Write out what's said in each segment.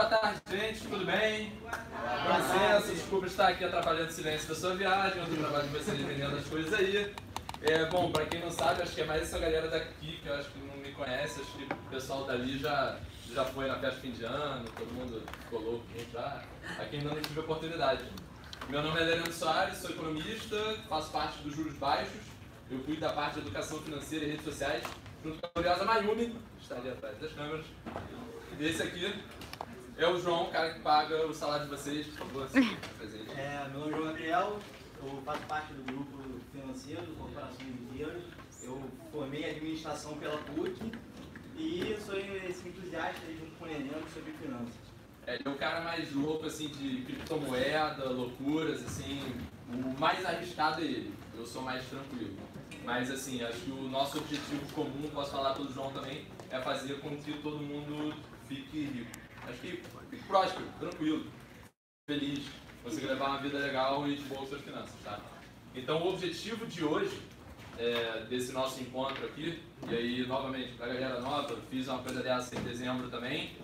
Boa tarde, gente, tudo bem? Com licença, desculpa estar aqui atrapalhando o silêncio da sua viagem, eu trabalho de vocês vendendo as coisas aí. É, bom, pra quem não sabe, acho que é mais essa galera daqui que eu acho que não me conhece, acho que o pessoal dali já, já foi na festa fim de ano, todo mundo ficou louco já. Aqui ainda não tive oportunidade. Meu nome é Leandro Soares, sou economista, faço parte dos Juros Baixos, eu cuido da parte de educação financeira e redes sociais, junto com a gloriosa Mayumi, que está ali atrás das câmeras. Esse aqui é o João, o cara que paga o salário de vocês, por favor, assim. É, meu nome é João Gabriel, eu faço parte do grupo financeiro, Corporações Mineiras. Eu formei administração pela PUC e sou esse entusiasta aí junto com o Nenendo sobre finanças. É, ele é o cara mais louco, assim, de criptomoeda, loucuras, assim, o mais arriscado é ele, eu sou mais tranquilo. Mas, assim, acho que o nosso objetivo comum, posso falar pelo João também, é fazer com que todo mundo fique rico. Acho que fique próspero, tranquilo, feliz, conseguir levar uma vida legal e de boas suas finanças, tá? Então, o objetivo de hoje, é, desse nosso encontro aqui, e aí, novamente, para a galera nova, fiz uma coisa dessa em dezembro também,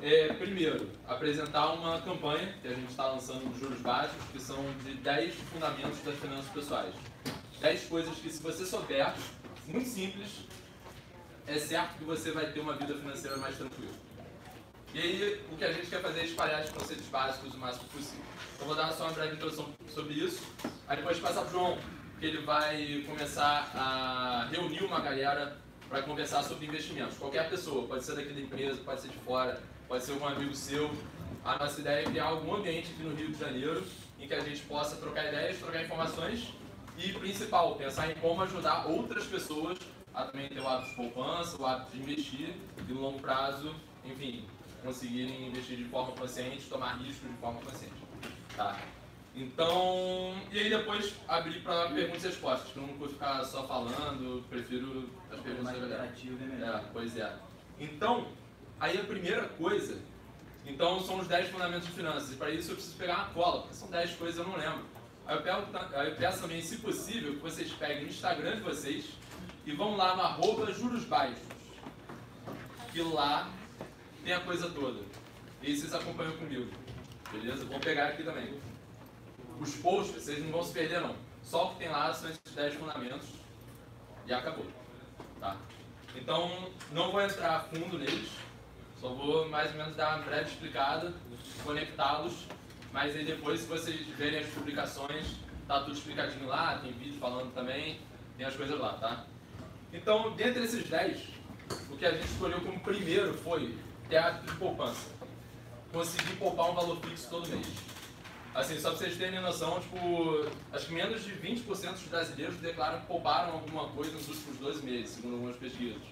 é, primeiro, apresentar uma campanha que a gente está lançando nos juros baixos, que são de 10 fundamentos das finanças pessoais. 10 coisas que, se você souber, muito simples, é certo que você vai ter uma vida financeira mais tranquila. E aí, o que a gente quer fazer é espalhar os conceitos básicos o máximo possível. Então, vou dar só uma breve introdução sobre isso. Aí, depois, passar para o João, que ele vai começar a reunir uma galera para conversar sobre investimentos. Qualquer pessoa, pode ser daqui da empresa, pode ser de fora, pode ser algum amigo seu. A nossa ideia é criar algum ambiente aqui no Rio de Janeiro em que a gente possa trocar ideias, trocar informações e, principal, pensar em como ajudar outras pessoas a também ter o hábito de poupança, o hábito de investir e, no longo prazo, enfim, conseguirem investir de forma consciente, tomar risco de forma consciente. Tá? Então, e aí depois abrir para perguntas e respostas, que eu não vou ficar só falando, prefiro as perguntas mais da galera. né? É, pois é. Então, aí a primeira coisa, então são os 10 fundamentos de finanças, e para isso eu preciso pegar uma cola, porque são 10 coisas eu não lembro. Aí eu, pego, aí eu peço também, se possível, que vocês peguem o Instagram de vocês e vão lá no arroba juros baixos, que lá tem a coisa toda. E vocês acompanham comigo, beleza? Vou pegar aqui também. Os posts, vocês não vão se perder não. Só o que tem lá são esses 10 fundamentos e acabou. Tá? Então, não vou entrar a fundo neles, só vou mais ou menos dar uma breve explicada, conectá-los, mas aí depois, se vocês verem as publicações, tá tudo explicadinho lá, tem vídeo falando também, tem as coisas lá, tá? Então, dentre esses 10, o que a gente escolheu como primeiro foi ter hábito de poupança. Conseguir poupar um valor fixo todo mês. Assim, só pra vocês terem noção, tipo, acho que menos de 20% dos brasileiros declaram que pouparam alguma coisa nos últimos 12 meses, segundo algumas pesquisas.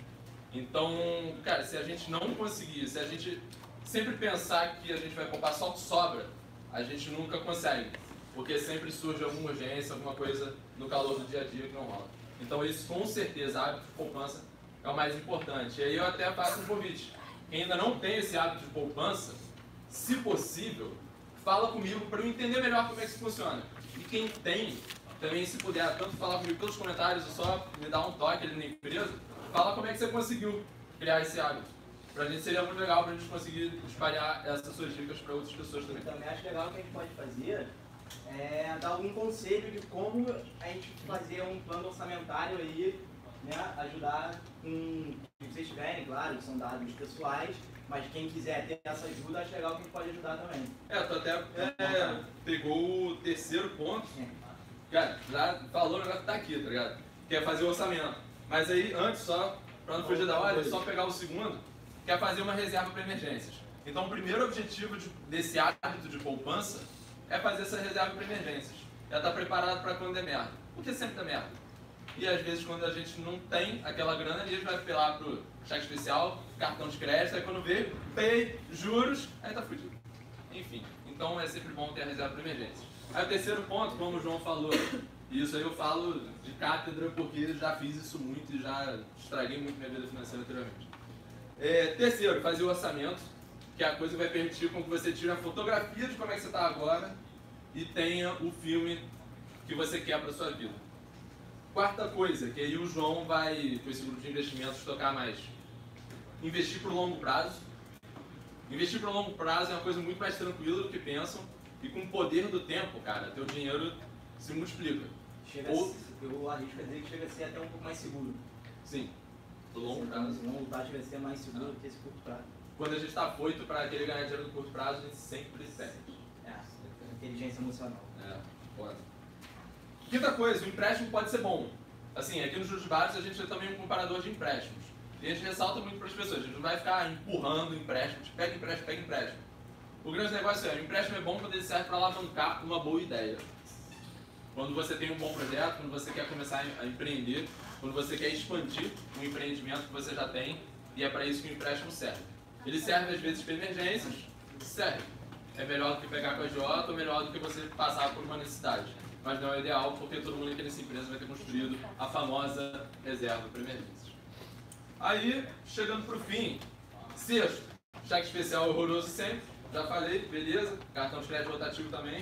Então, cara, se a gente não conseguir, se a gente sempre pensar que a gente vai poupar só o que sobra, a gente nunca consegue. Porque sempre surge alguma urgência, alguma coisa no calor do dia a dia que não rola. Então, isso com certeza, hábito de poupança é o mais importante. E aí eu até faço um convite. Quem ainda não tem esse hábito de poupança, se possível, fala comigo para eu entender melhor como é que isso funciona. E quem tem, também se puder, tanto falar comigo pelos comentários ou só me dar um toque ali na empresa, fala como é que você conseguiu criar esse hábito. Pra gente seria muito legal pra gente conseguir espalhar essas suas dicas para outras pessoas também. Também acho legal que a gente pode fazer é dar algum conselho de como a gente fazer um plano orçamentário aí, né? Ajudar com o que vocês tiverem, claro, que são dados pessoais, mas quem quiser ter essa ajuda, acho legal que a gente pode ajudar também. É, tu até é, pegou o terceiro ponto. Cara, já falou, o negócio tá aqui, tá ligado? Que é fazer o orçamento. Mas aí, antes, só, pra não fugir da hora, é só pegar o segundo, que é fazer uma reserva para emergências. Então, o primeiro objetivo de- desse hábito de poupança é fazer essa reserva para emergências. É estar preparado para quando der merda. Porque sempre dá merda. E às vezes, quando a gente não tem aquela grana, a gente vai apelar pro cheque especial, cartão de crédito, aí quando vê, pay, juros, aí tá fudido. Enfim, então é sempre bom ter a reserva para emergências. Aí o terceiro ponto, como o João falou, e isso aí eu falo de cátedra porque já fiz isso muito e já estraguei muito minha vida financeira anteriormente. É, terceiro, fazer o orçamento, que é a coisa que vai permitir com que você tire a fotografia de como é que você está agora e tenha o filme que você quer para sua vida. Quarta coisa, que aí o João vai, com esse grupo de investimentos, tocar mais. Investir para o longo prazo. Investir para longo prazo é uma coisa muito mais tranquila do que pensam e com o poder do tempo, cara, teu dinheiro se multiplica. Chega Ou, a ser, eu arrisco a dizer que chega a ser até um pouco mais seguro. Sim, no longo prazo. No longo prazo chega a ser mais seguro ah. do que esse curto prazo. Quando a gente está foito para querer ganhar dinheiro no curto prazo, a gente sempre perde. É, inteligência emocional. É, pode. Quinta coisa, o empréstimo pode ser bom. Assim, aqui nos juros baixos a gente tem também um comparador de empréstimos. E a gente ressalta muito para as pessoas, a gente não vai ficar empurrando empréstimos, pega empréstimo, pega empréstimo. O grande negócio é, o empréstimo é bom quando ele serve para alavancar uma boa ideia. Quando você tem um bom projeto, quando você quer começar a empreender, quando você quer expandir um empreendimento que você já tem, e é para isso que o empréstimo serve. Ele serve às vezes para emergências, serve. É melhor do que pegar com a Jota ou melhor do que você passar por uma necessidade. Mas não é ideal porque todo mundo aqui nessa empresa vai ter construído a famosa reserva para emergências. Aí, chegando para o fim, sexto, cheque especial horroroso sempre, já falei, beleza, cartão de crédito rotativo também.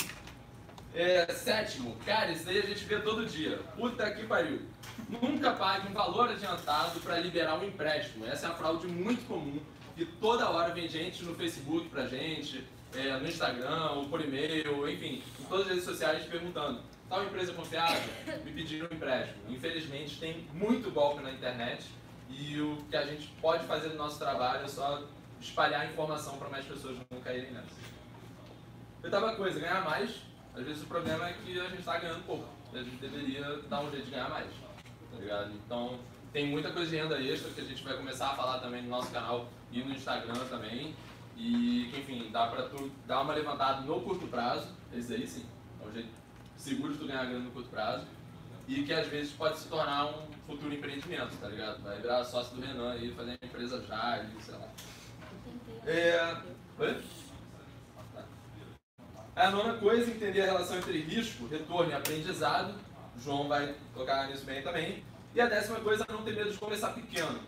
É, sétimo, cara, isso daí a gente vê todo dia. Puta que pariu. Nunca pague um valor adiantado para liberar um empréstimo. Essa é uma fraude muito comum e toda hora vem gente no Facebook pra gente, é, no Instagram, ou por e-mail, enfim, em todas as redes sociais perguntando tal empresa confiável, me pediram um empréstimo. Infelizmente tem muito golpe na internet e o que a gente pode fazer no nosso trabalho é só espalhar a informação para mais pessoas não caírem nessa. Oitava coisa, ganhar mais. Às vezes o problema é que a gente está ganhando pouco. A gente deveria dar um jeito de ganhar mais. Tá ligado? Então, tem muita coisa de renda extra que a gente vai começar a falar também no nosso canal e no Instagram também. E enfim, dá pra tu dar uma levantada no curto prazo. Esse aí sim. É um jeito seguro de tu ganhar grana no curto prazo. E que às vezes pode se tornar um futuro empreendimento, tá ligado? Vai virar sócio do Renan aí, fazer uma empresa já, e sei lá. É... Oi? A nona coisa, entender a relação entre risco, retorno e aprendizado. O João vai tocar nisso bem também. E a décima coisa é não ter medo de começar pequeno,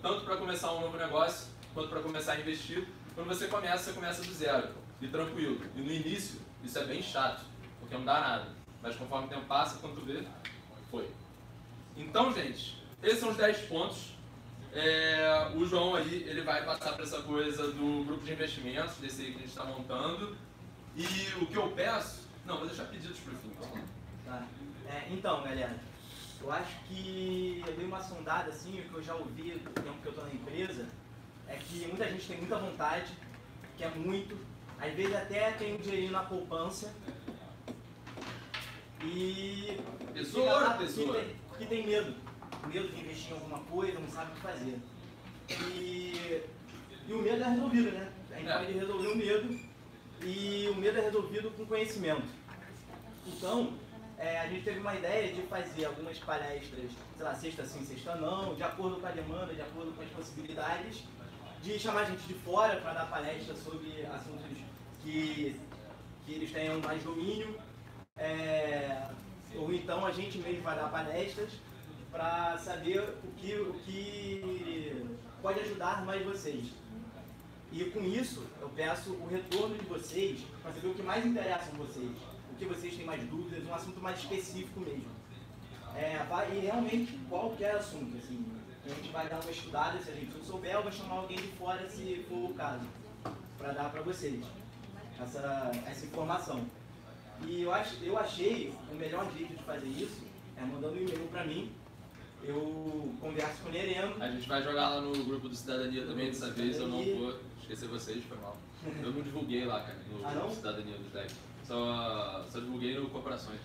tanto para começar um novo negócio, quanto para começar a investir. Quando você começa, você começa do zero, e tranquilo. E no início, isso é bem chato, porque não dá nada. Mas conforme o tempo passa, quando tu vê, foi. Então, gente, esses são os 10 pontos. É, o João aí, ele vai passar para essa coisa do grupo de investimentos, desse aí que a gente está montando. E o que eu peço... Não, vou deixar pedidos para o fim. Tá. É, então, galera, eu acho que eu dei uma sondada assim, o que eu já ouvi do tempo que eu estou na empresa, é que muita gente tem muita vontade, quer muito, às vezes até tem um dinheirinho na poupança. E. Tesouro, tesouro. Porque tem, medo medo de investir em alguma coisa, não sabe o que fazer. E, e o medo é resolvido, né? A gente é. pode resolver o medo e o medo é resolvido com conhecimento. Então, é, a gente teve uma ideia de fazer algumas palestras, sei lá, sexta sim, sexta não, de acordo com a demanda, de acordo com as possibilidades, de chamar gente de fora para dar palestra sobre assuntos que, que eles tenham mais domínio. É, ou então a gente mesmo vai dar palestras para saber o que, o que pode ajudar mais vocês. E com isso, eu peço o retorno de vocês para saber o que mais interessa a vocês, o que vocês têm mais dúvidas, um assunto mais específico mesmo. É, e realmente qualquer assunto, assim, a gente vai dar uma estudada, se a gente não souber, eu vou chamar alguém de fora se for o caso, para dar para vocês essa, essa informação. E eu, ach, eu achei o melhor jeito de fazer isso é mandando um e-mail para mim eu converso com o Nereno. A gente vai jogar lá no grupo do Cidadania também, dessa vez eu não vou esquecer vocês, foi mal. Eu não divulguei lá, cara, no ah, Cidadania dos decks. Só, só divulguei no Corporações.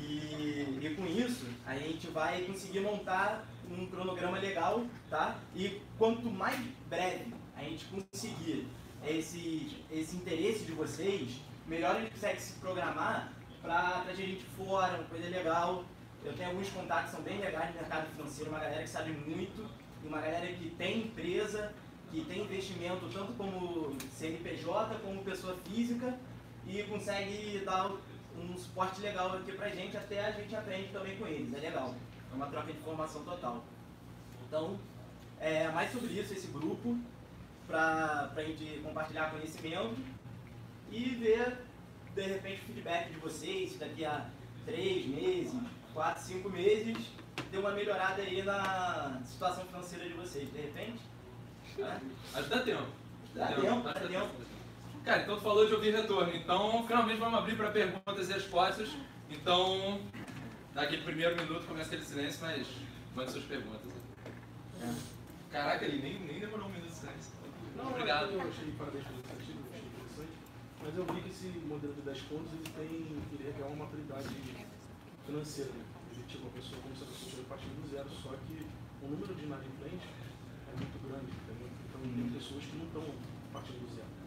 E, e com isso, a gente vai conseguir montar um cronograma legal, tá? E quanto mais breve a gente conseguir esse, esse interesse de vocês, melhor gente consegue se programar para trazer gente fora, uma coisa legal, eu tenho alguns contatos que são bem legais no mercado financeiro, uma galera que sabe muito, uma galera que tem empresa, que tem investimento tanto como CNPJ como pessoa física e consegue dar um suporte legal aqui pra gente, até a gente aprende também com eles, é legal. É uma troca de informação total. Então, é mais sobre isso, esse grupo, para a gente compartilhar conhecimento e ver, de repente, o feedback de vocês daqui a três meses, quatro, cinco meses, deu uma melhorada aí na situação financeira de vocês, de repente. Né? Mas dá tempo. Dá tempo, dá tempo. Cara, então tu falou de ouvir retorno. Então, finalmente vamos abrir para perguntas e respostas. Então, naquele primeiro minuto começa aquele silêncio, mas mande suas perguntas. É. Caraca, ele nem, nem demorou um minuto de silêncio. Não, Obrigado. Eu achei parabéns pelo. Mas eu vi que esse modelo de 10 pontos ele tem, ele requer uma maturidade financeira. Né? Ele, tipo, a pessoa, como se a pessoa estivesse partindo do zero, só que o número de inadimplentes é muito grande. Entendeu? Então tem pessoas que não estão partindo do zero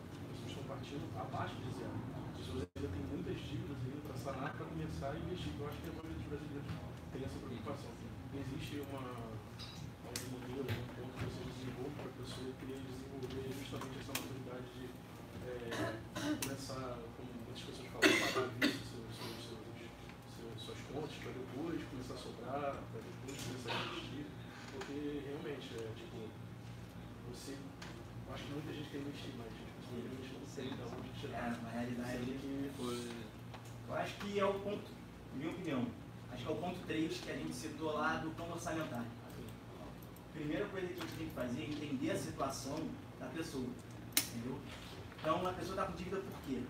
partindo abaixo de zero. As pessoas ainda têm muitas dívidas ainda para sanar para começar a investir. Eu acho que a maioria dos brasileiros tem essa preocupação. Existe uma, um modelo, um ponto que você desenvolve para a pessoa querer desenvolver justamente essa maturidade de é, começar, como muitas pessoas falam, pagar à vista seus, seus, seus, suas contas para depois começar a sobrar, para depois começar a investir. Porque realmente, é, tipo, você. Acho que muita gente quer investir, mas realmente sei de onde tirar. É, na realidade, foi... eu acho que é o ponto, minha opinião, acho que é o ponto 3 que a gente citou lá do plano orçamentário. Primeira coisa que a gente tem que fazer é entender a situação da pessoa, entendeu? Então, a pessoa está com dívida por quê?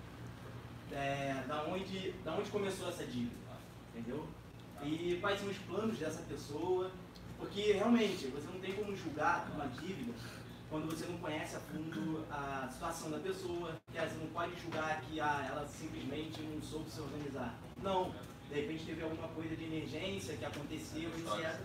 É, da, onde, da onde começou essa dívida, entendeu? E quais são os planos dessa pessoa, porque realmente você não tem como julgar uma dívida quando você não conhece a fundo a situação da pessoa, que você não pode julgar que ah, ela simplesmente não soube se organizar. Não, de repente teve alguma coisa de emergência que aconteceu, etc.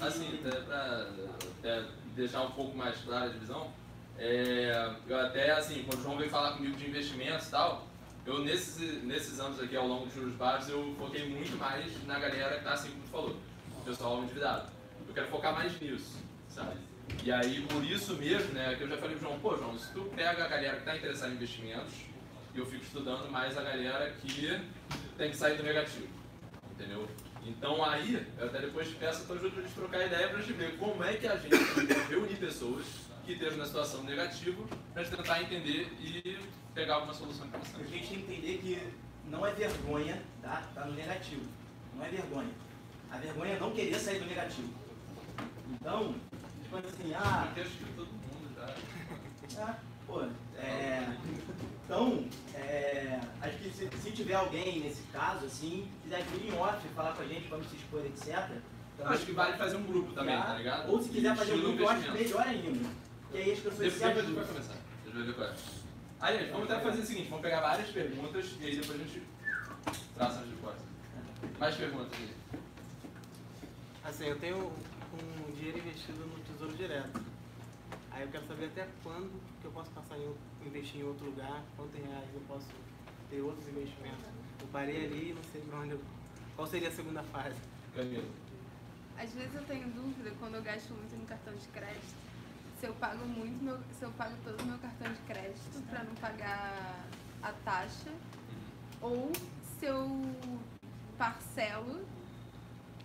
Assim, para deixar um pouco mais clara a divisão, é, eu até, assim, quando o João veio falar comigo de investimentos e tal, eu nesses, nesses anos aqui ao longo dos juros baixos, eu foquei muito mais na galera que está assim como tu falou, o pessoal endividado. Eu quero focar mais nisso, sabe? E aí, por isso mesmo, né, que eu já falei pro João, pô, João, se tu pega a galera que está interessada em investimentos, eu fico estudando mais a galera que tem que sair do negativo, entendeu? Então aí, eu até depois peço a tua ajuda de trocar ideia para a gente ver como é que a gente reunir pessoas que estejam na situação negativa para tentar entender e pegar alguma solução interessante. A gente tem que entender que não é vergonha tá? tá no negativo. Não é vergonha. A vergonha é não querer sair do negativo. Então, Tipo assim, ah. Eu acho que todo mundo já. Ah, pô, é. Então, é, acho que se, se, tiver alguém nesse caso, assim, quiser vir em off falar com a gente, vamos se expor, etc. Acho que vale fazer um grupo também, tá, tá ligado? Ou se quiser fazer um grupo, eu acho melhor ainda. Porque aí as pessoas depois se ajudam. vai começar. Deixa eu ver qual é. Aí, gente, vamos tentar fazer o seguinte, vamos pegar várias perguntas e aí depois a gente traça as respostas. Mais perguntas aí. Assim, eu tenho um dinheiro investido no Tesouro Direto. Aí eu quero saber até quando que eu posso passar em investir em outro lugar, quantos reais eu posso ter outros investimentos. Eu parei ali e não sei para onde eu... Qual seria a segunda fase? Camila. Às vezes eu tenho dúvida quando eu gasto muito no cartão de crédito. Se eu pago muito, meu, se eu pago todo o meu cartão de crédito para não pagar a taxa, ou se eu parcelo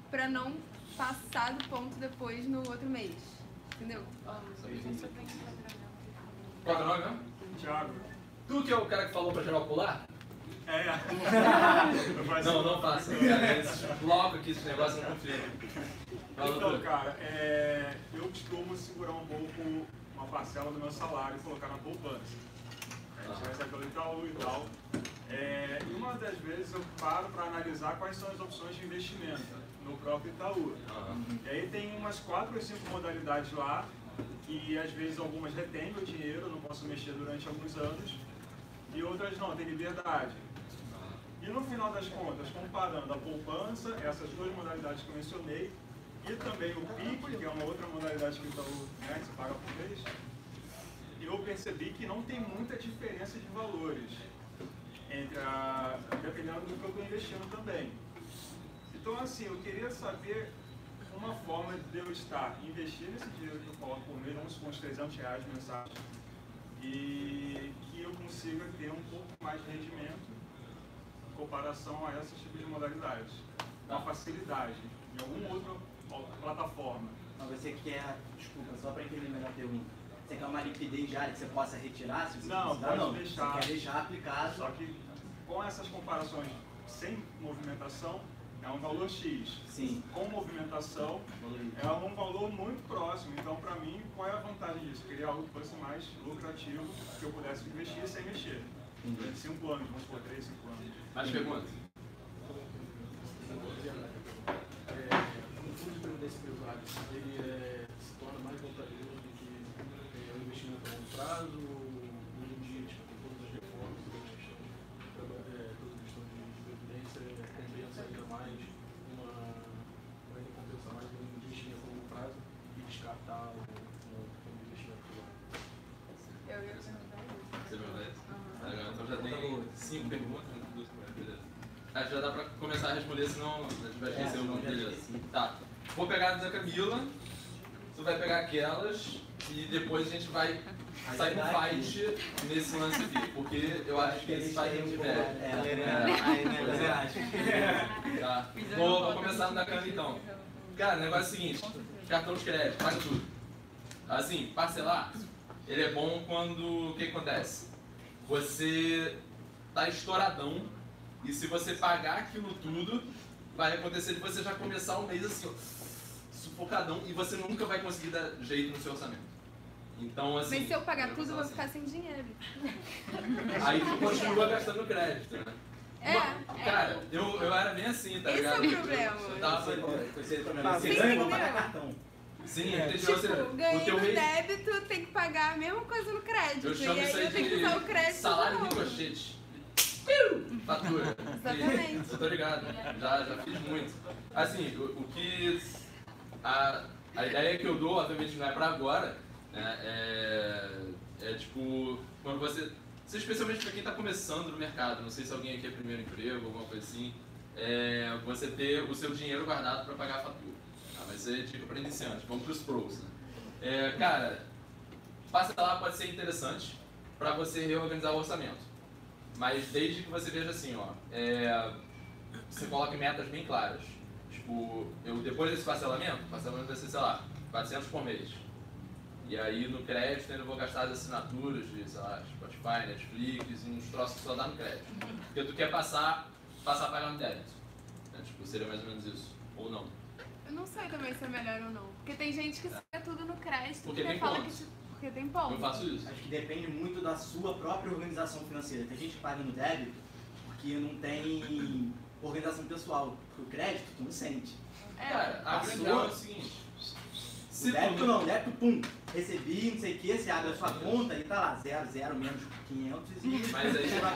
para não passar do ponto depois no outro mês. Entendeu? Qual é o nome mesmo? Thiago. Tu que é o cara que falou pra geral pular? É. não, não faça. Esse bloco aqui, esse negócio não confia. Então, cara, é, eu costumo segurar um pouco uma parcela do meu salário e colocar na poupança. A gente recebe pelo Itaú e tal. É, e uma das vezes eu paro para analisar quais são as opções de investimento no próprio Itaú. E aí tem umas quatro ou cinco modalidades lá, que às vezes algumas retêm o dinheiro, não posso mexer durante alguns anos, e outras não, tem liberdade. E no final das contas, comparando a poupança, essas duas modalidades que eu mencionei, e também o PIC, que é uma outra modalidade que o Itaú né, se paga por mês, eu percebi que não tem muita diferença de valores entre a, dependendo do que eu estou investindo também. Então, assim, eu queria saber uma forma de eu estar investindo esse dinheiro que eu coloco por mês, vamos supor uns 300 reais mensagem, e que eu consiga ter um pouco mais de rendimento comparação a esses tipos de modalidades. Uma facilidade em alguma outra plataforma. Mas você quer, desculpa, só para entender melhor a pergunta, você quer uma liquidez já que você possa retirar? Se você não, precisar? pode não. deixar. Você quer deixar aplicado. Só que com essas comparações sem movimentação, é um valor X. Sim. Com movimentação, é um valor muito próximo. Então, para mim, qual é a vantagem disso? Queria algo que fosse mais lucrativo, que eu pudesse investir sem mexer. Em 5 anos, vamos supor, 3, 5 anos. Mais perguntas? um fundo de previdência privada, ele é, se torna mais vantajoso do que é, um investimento a longo prazo, hoje em dia, tipo, com todas as reformas, toda a questão, é, toda a questão de, de previdência, compensa ainda mais uma, ainda compensa mais um investimento a longo prazo e descartar o, o, o investimento privado. Eu ia perguntar isso. Você viu isso? Aham. Legal, Então já tem cinco perguntas, né? duas perguntas, beleza. Acho que já dá pra começar a responder, senão a gente vai esquecer É, já beleza. esqueci. Tá. Vou pegar a da Camila, tu vai pegar aquelas e depois a gente vai sair no vai fight nesse lance aqui, porque eu acho que esse fight é de velho. É, né, é. Tá. Vou, vou começar no da Camila então. Cara, o negócio é o seguinte, cartão de crédito, paga tudo. Assim, parcelar, ele é bom quando, o que acontece? Você tá estouradão e se você pagar aquilo tudo, vai acontecer de você já começar o mês assim, ó, sufocadão e você nunca vai conseguir dar jeito no seu orçamento. Então, assim... Mas se eu pagar tudo, eu vou assim. ficar sem dinheiro. Aí tu continua gastando crédito, né? É, Uma- Cara, eu, eu era bem assim, tá Esse é o ligado? problema. Eu tava, Você Sim, ganha pra pagar cartão. Sim, É. Tipo, seja, ganhei o teu no mês. débito, tem que pagar a mesma coisa no crédito. Eu e chamo aí isso aí eu tenho que usar o de crédito salário ricochete. Fatura. Exatamente. Eu tô ligado. Já, já fiz muito. Assim, o, o que. A, a ideia que eu dou, obviamente, não é pra agora, né? É, é tipo, quando você. Isso especialmente pra quem tá começando no mercado, não sei se alguém aqui é primeiro emprego, alguma coisa assim. É, você ter o seu dinheiro guardado para pagar a fatura. Tá? Mas isso é dica para iniciantes. Vamos para os pros. Né? É, cara, parcelar pode ser interessante para você reorganizar o orçamento. Mas desde que você veja assim, ó, é, você coloque metas bem claras. Tipo, eu depois desse parcelamento, o parcelamento vai ser, sei lá, 400 por mês. E aí no crédito eu vou gastar as assinaturas de, sei lá, Spotify, Netflix uns troços que só dá no crédito. Porque tu quer passar, passar a pagar no débito. Né? Tipo, seria mais ou menos isso. Ou não. Eu não sei também se é melhor ou não. Porque tem gente que saca tudo no crédito Porque tem fala que porque tem Eu ponto. faço isso. Acho que depende muito da sua própria organização financeira. Tem gente que paga no débito porque não tem organização pessoal. Porque o crédito, tu não sente. É. Cara, a Passou. grande real é o seguinte. O débito não, débito, pum, recebi, não sei o que, você abre a sua conta e tá lá, zero, zero, menos 500 e... Mas aí- você vai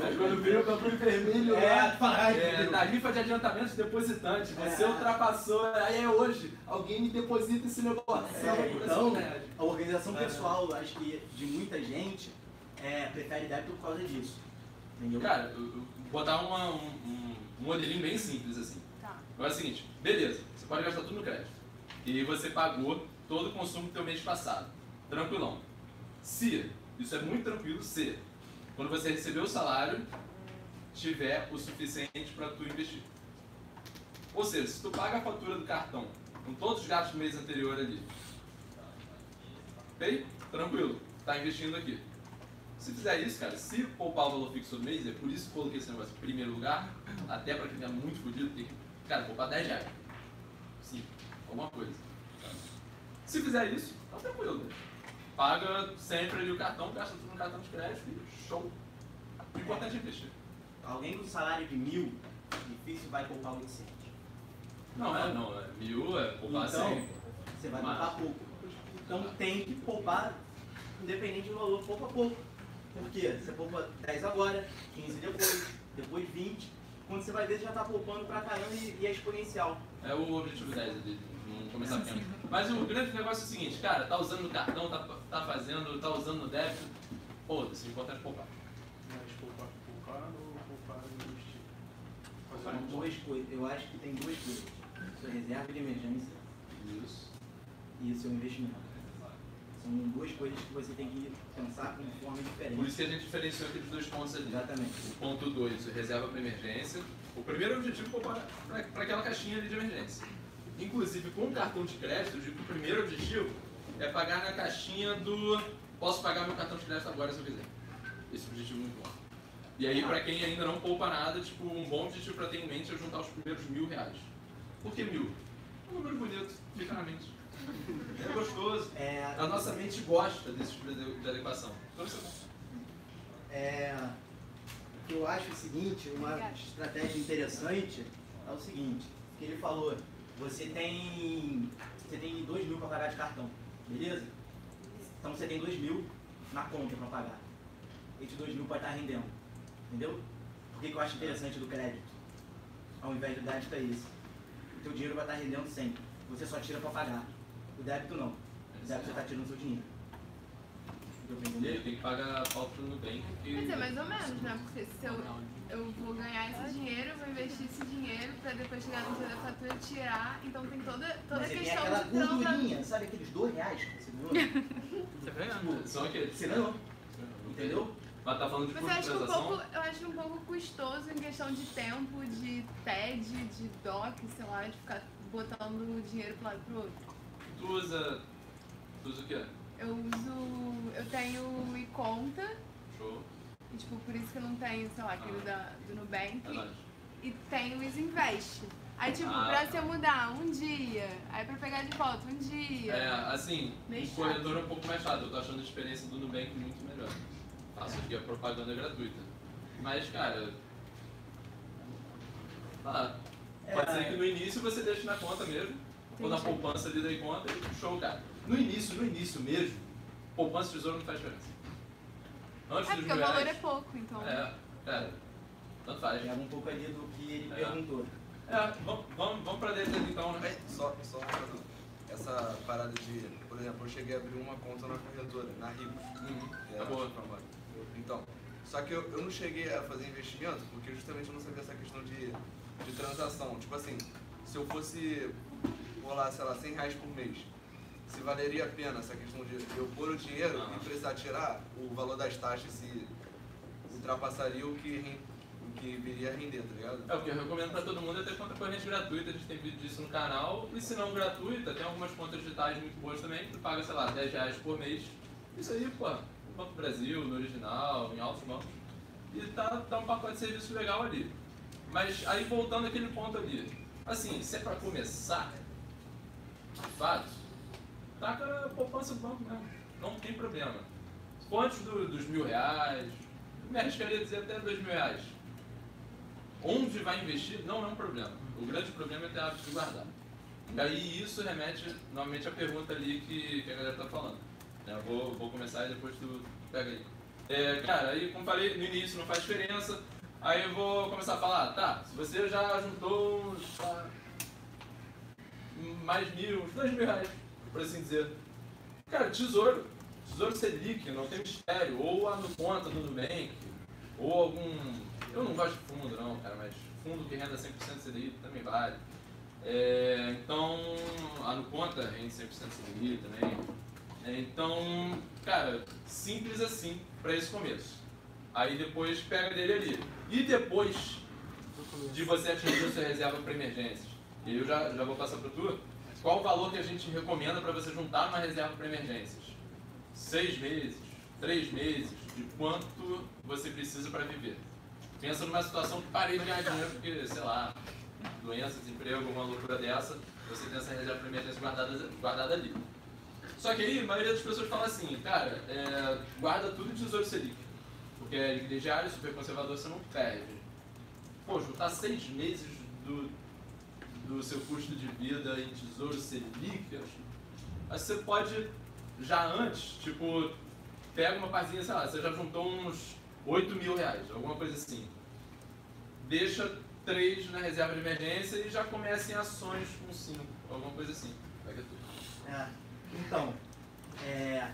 Mas quando vira o papel vermelho É, fala, É, tarifa de adiantamentos depositante. Você É. ultrapassou, aí é hoje. Alguém me deposita esse negócio. É, então, a organização pessoal, acho que de muita gente, é, prefere débito por causa disso. Entendeu? Cara, eu, eu vou dar uma- um, um- um modelinho bem simples assim. Tá. É o seguinte, beleza, você pode gastar tudo no crédito. E você pagou todo o consumo do teu mês passado. Tranquilão. Se, isso é muito tranquilo, se quando você receber o salário, tiver o suficiente para tu investir. Ou seja, se tu paga a fatura do cartão com todos os gastos do mês anterior ali, ok? Tranquilo, tá investindo aqui. Se fizer isso, cara, se poupar o valor fixo todo mês, é por isso que eu coloquei esse negócio em primeiro lugar, até pra quem é muito fodido, tem que, cara, poupar 10 reais. Sim, alguma coisa. Se fizer isso, tá tranquilo. né? Paga sempre ali o cartão, gasta tudo no cartão de crédito e show. O importante é investir. Alguém com salário de mil, difícil vai poupar 800. Não, é, não, é mil, é poupar Então, sempre. Você vai Mas- poupar pouco. Então tem que poupar, independente do valor, pouco a pouco. Por quê? Você poupa 10 agora, 15 depois, depois 20. Quando você vai ver, você já está poupando pra caramba e, e é exponencial. É o objetivo 10 ali, não começar pequeno. Mas o grande negócio é o seguinte, cara, tá usando no cartão, tá, tá fazendo, tá usando no débito, foda-se, o importante é poupar. Mas poupar, poupar ou poupar e investir? Fazer um duas coisas. Eu acho que tem duas coisas. Sua reserva de emergência Isso. e o seu investimento. São duas coisas que você tem que pensar com forma Por diferente. isso que a gente diferenciou aqueles dois pontos ali. Exatamente. O ponto 2, reserva para emergência. O primeiro objetivo é para aquela caixinha ali de emergência. Inclusive, com o cartão de crédito, eu digo que o primeiro objetivo é pagar na caixinha do posso pagar meu cartão de crédito agora se eu quiser. Esse é objetivo muito bom. E aí, pra quem ainda não poupa nada, tipo, um bom objetivo pra ter em mente é juntar os primeiros mil reais. Por que mil? É um número bonito, fica na mente. É gostoso. É, A nossa mente gosta desse tipo de de adequação. Então, é o que eu acho o seguinte, uma estratégia interessante é o seguinte, que ele falou, você tem. Você tem 2 mil para pagar de cartão, beleza? Então você tem 2 mil na conta para pagar. Esses 2 mil pode estar rendendo. Entendeu? Por que, que eu acho interessante do crédito? Ao invés do débito é isso. O teu dinheiro vai estar rendendo sempre. Você só tira para pagar. O débito não. O débito você está tirando seu dinheiro. Deu pra E entender? tem que pagar a falta no. Que... Quer dizer, mais ou menos, né? Porque se eu, eu vou ganhar esse dinheiro, eu vou investir esse dinheiro pra depois chegar no dia da fatura e tirar. Então tem toda, toda Mas a questão aquela de gordurinha, sabe aqueles dois reais que você ganhou? Você ganhando. São aqueles. Você ganhou, entendeu? Mas tá falando de Mas eu acho, um pouco, eu acho um pouco custoso em questão de tempo, de TED, de DOC, sei lá, de ficar botando o dinheiro pro lado e pro outro. Tu usa. Tu usa o quê? Eu uso. Eu tenho o e-conta, Show. e tipo, por isso que eu não tenho, sei lá, aquele da, do Nubank. É nóis. e tem o Isinvest. Aí, tipo, Ah, pra tá. se eu mudar um dia, aí pra pegar de volta um dia. É, assim, um corretor é um pouco mais chato. Eu tô achando a experiência do Nubank muito melhor. Faço aqui a propaganda gratuita. Mas, cara. Ah, pode É. ser que no início você deixe na conta mesmo, ou na poupança ali da conta e show, cara. No início, no início mesmo, poupança e tesouro não faz diferença. Antes É dos porque o valor é pouco, então. é, cara, tanto faz. Pega um pouco ali do que ele É. perguntou. É, vamos, vamos, vamos pra dentro então, né? É, Só, só uma coisa. Essa parada de, por exemplo, eu cheguei a abrir uma conta na corretora, na Ribos. Uhum, que tá é boa. Então, só que eu, eu não cheguei a fazer investimento porque justamente eu não sabia essa questão de, de transação. Tipo assim, se eu fosse rolar, sei lá, 100 reais por mês, se valeria a pena essa questão de eu pôr o dinheiro e precisar tirar o valor das taxas se ultrapassaria o que, o que viria a render, tá ligado? É, o que eu recomendo pra todo mundo é ter conta corrente gratuita, a gente tem vídeo disso no canal. E se não gratuita, tem algumas contas digitais muito boas também, que paga, sei lá, 10 reais por mês. Isso aí, pô, no Banco Brasil, no original, em altos bancos. E tá, tá um pacote de serviço legal ali. Mas aí voltando àquele ponto ali, assim, se é pra começar, fato, taca a poupança no banco mesmo. Não tem problema. Antes do- dos mil reais, me arriscaria dizer até dois mil reais. Onde vai investir não é um problema. O grande problema é ter hábito de guardar. E aí isso remete novamente à pergunta ali que, que a galera tá falando. né? Eu vou, vou começar e depois tu pega aí. É, cara, aí como falei, no início não faz diferença. Aí eu vou começar a falar, tá, se você já juntou uns, mais mil, uns dois mil reais, por assim dizer. Cara, tesouro. Tesouro Selic, não tem mistério. Ou a conta do Nubank, ou algum. Eu não gosto de fundo, não, cara, mas fundo que renda 100% CDI também vale. É, então, a no conta rende 100% CDI também. É, então, cara, simples assim para esse começo. Aí depois pega dele ali. E depois de você atingir sua reserva para emergências, e eu já, já vou passar para tu, qual o valor que a gente recomenda para você juntar uma reserva para emergências? Seis meses, três meses, de quanto você precisa para viver. Pensa numa situação que parei de ganhar dinheiro porque, sei lá, doença, desemprego, uma loucura dessa, você tem essa reserva para emergência guardada, guardada ali. Só que aí a maioria das pessoas fala assim, cara, é, guarda tudo em tesouro Selic. Porque é liquidez super conservador, você não perde. Pô, juntar seis meses do, do seu custo de vida em tesouro Selic, acho, você pode já antes, tipo, pega uma parzinha, sei lá, você já juntou uns 8 mil reais, alguma coisa assim. Deixa três na reserva de emergência e já começa em ações com 5, alguma coisa assim. Pega tudo. É, então, é,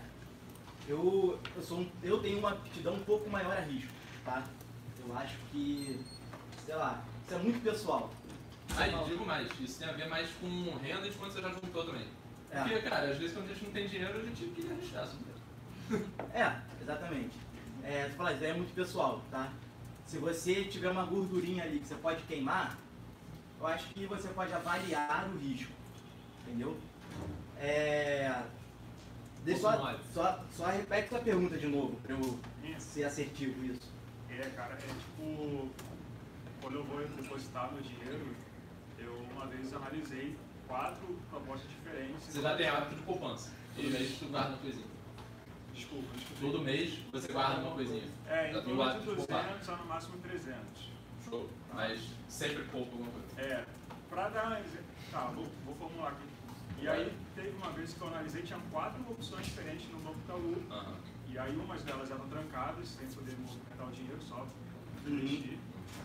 eu, eu, sou um- eu tenho uma aptidão um pouco maior a risco, tá? Eu acho que, sei lá, isso é muito pessoal. Aí, digo mais, isso tem a ver mais com renda de quando você já juntou também. É. Porque, cara, às vezes quando a gente não tem dinheiro, a gente queria arriscar, assim mesmo. É, exatamente. É, tu fala, isso é muito pessoal, tá? Se você tiver uma gordurinha ali que você pode queimar, eu acho que você pode avaliar o risco, entendeu? É... Deixa só, mole. só, só repete sua pergunta de novo, pra eu ser assertivo isso. É, cara, é tipo, quando eu vou depositar meu dinheiro, uma vez analisei quatro propostas diferentes. Você já tem hábito de poupança. Todo mês tu guarda uma coisinha. Desculpa, desculpa. Todo mês você guarda uma coisinha. É, em torno de de poupar. 200 a no máximo 300. Show. Mas sempre poupa alguma coisa. É, pra dar um exemplo. Tá, vou, vou formular aqui. E aí, teve uma vez que eu analisei, tinha quatro opções diferentes no Banco Itaú. Aham. E aí, umas delas eram trancadas, sem poder movimentar o dinheiro, só investir.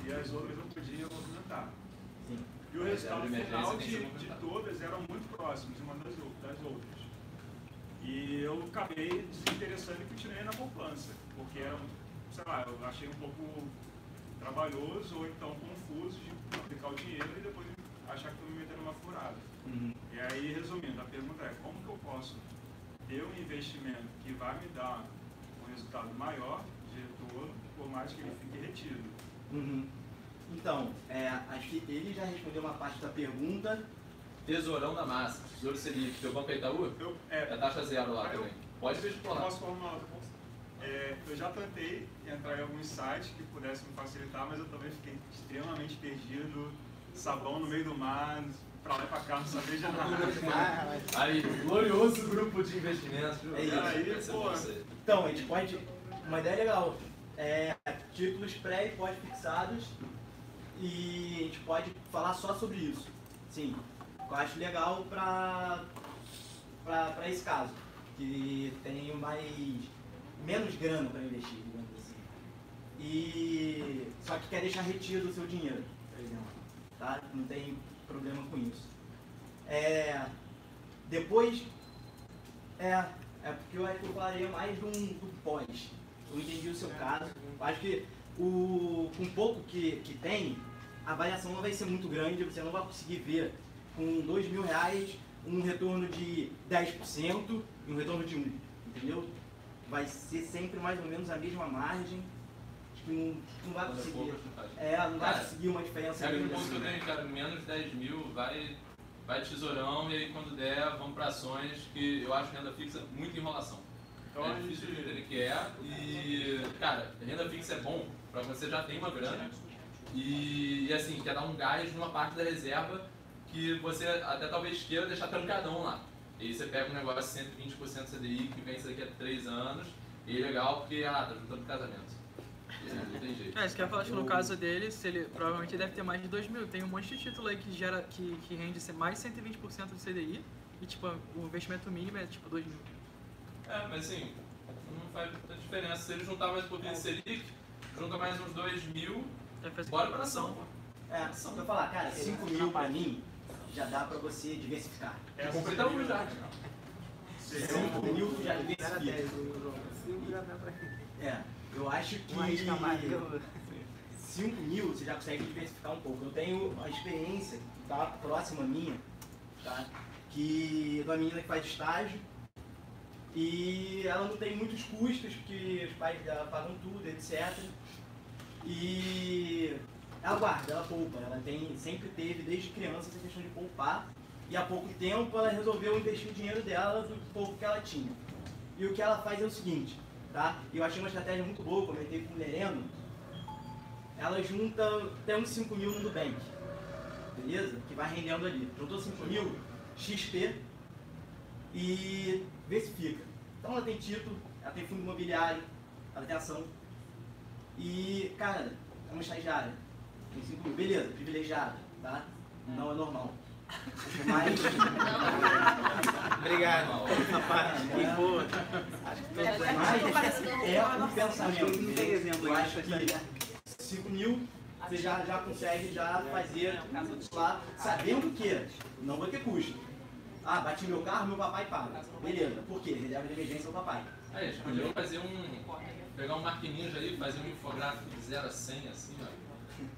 E as outras eu podia movimentar. Sim. E o resultado final de, de todas eram muito próximos uma das outras. E eu acabei desinteressando e continuei na poupança, porque era, sei lá, eu achei um pouco trabalhoso ou então confuso de aplicar o dinheiro e depois achar que estou me metendo numa furada. Uhum. E aí, resumindo, a pergunta é como que eu posso ter um investimento que vai me dar um resultado maior de retorno, por mais que ele fique retido? Uhum. Então, é, acho que ele já respondeu uma parte da pergunta. Tesourão da massa, Tesouro Selic, teu banco é Itaú? Eu, É é, taxa zero lá eu- também. Pode ver eu lá. posso formular outra coisa? É, eu já tentei entrar em alguns sites que pudessem me facilitar, mas eu também fiquei extremamente perdido, sabão no meio do mar, pra lá e pra cá, não sabia de nada. Aí, glorioso grupo de investimentos. viu? É isso. Aí, ser pô. Então, a gente pode. Uma ideia legal. É, títulos pré e pós-fixados. E a gente pode falar só sobre isso. Sim. Eu acho legal pra, pra esse caso. Que tem mais. menos grana para investir, digamos assim. E. Só que quer deixar retido o seu dinheiro, por exemplo. Tá? Não tem problema com isso. É, depois. É, é porque eu acho que eu falaria mais do, do pós. Eu entendi o seu caso. Eu acho que o, com pouco que, que tem, a variação não vai ser muito grande, você não vai conseguir ver com dois mil reais um retorno de 10% e um retorno de 1, entendeu? Vai ser sempre mais ou menos a mesma margem. Acho que não, não vai é conseguir. É, não vai conseguir uma diferença Cara, o grande ponto que eu assim. tenho, cara, menos de 10 mil, vai, vai tesourão e aí quando der, vamos para ações, que eu acho renda fixa muita enrolação. Então é difícil de entender que é e, cara, renda fixa é bom para você já tem uma grana e, e, assim, quer dar um gás numa parte da reserva que você até talvez queira deixar trancadão lá. E aí você pega um negócio de 120% CDI que vence daqui a 3 anos e é legal porque, ah, tá juntando casamento. Não tem jeito. É, isso que eu ia falar, acho que no caso dele, se ele provavelmente deve ter mais de 2 mil. Tem um monte de título aí que gera, que, que rende mais 120% do CDI e tipo, o investimento mínimo é tipo 2 mil. É, mas assim, não faz muita diferença. Se ele juntar mais um pouquinho de Selic, junta mais uns 2 mil, bora pra ação. É, só pra falar, cara, 5 mil pra mim já dá pra você diversificar. Seria- Itaú já. seria 5 um- mil já diversifica. 10 o João. 5 já dá pra. É, eu acho que Um arrisca mais. eu- 5 mil você já consegue diversificar um pouco. Eu tenho a experiência, tá, próxima minha, tá, que de uma menina que faz estágio e ela não tem muitos custos, porque os pais dela pagam tudo, etc. E ela guarda, ela poupa, ela tem, sempre teve desde criança essa questão de poupar e há pouco tempo ela resolveu investir o dinheiro dela do pouco que ela tinha. E o que ela faz é o seguinte, tá? Eu achei uma estratégia muito boa, comentei com o Lereno. Ela junta até uns 5 mil no Nubank, beleza? Que vai rendendo ali. Juntou 5 mil, XP e versifica. Então ela tem título, ela tem fundo imobiliário, ela tem ação. E, cara, é uma estagiária. Tem 5 mil, beleza, privilegiada, tá? Não é normal. Mas. Obrigado. Que É. boa. Acho que todos. Mas é um pensamento. Não tem exemplo Eu acho que 5 mil você já, já consegue já fazer lá, sabendo que não vai ter custo. Ah, bati meu carro, meu papai paga. Beleza, por quê? Reserva de emergência é o papai. Aí, eles podiam fazer um. pegar um maquininho aí, fazer um infográfico de 0 a 100, assim, ó.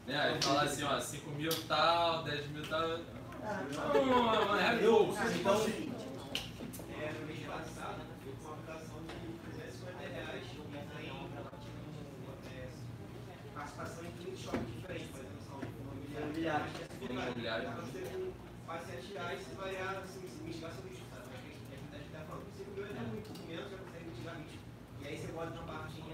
Né? Aí falar assim, ó, 5 mil tal, 10 mil tal. Não, é Eu, gol. então, É, no mês passado, eu fiz uma aplicação de 350 reais em é, participação em 15 shoppings diferentes, por exemplo, são Imobiliário. Imobiliário. Então, você tem quase 7 reais se variar, assim, se mitigar seu risco, sabe? A gente está falando que 5 mil é muito, menos já consegue mitigar risco. E aí você e uma pequena parte,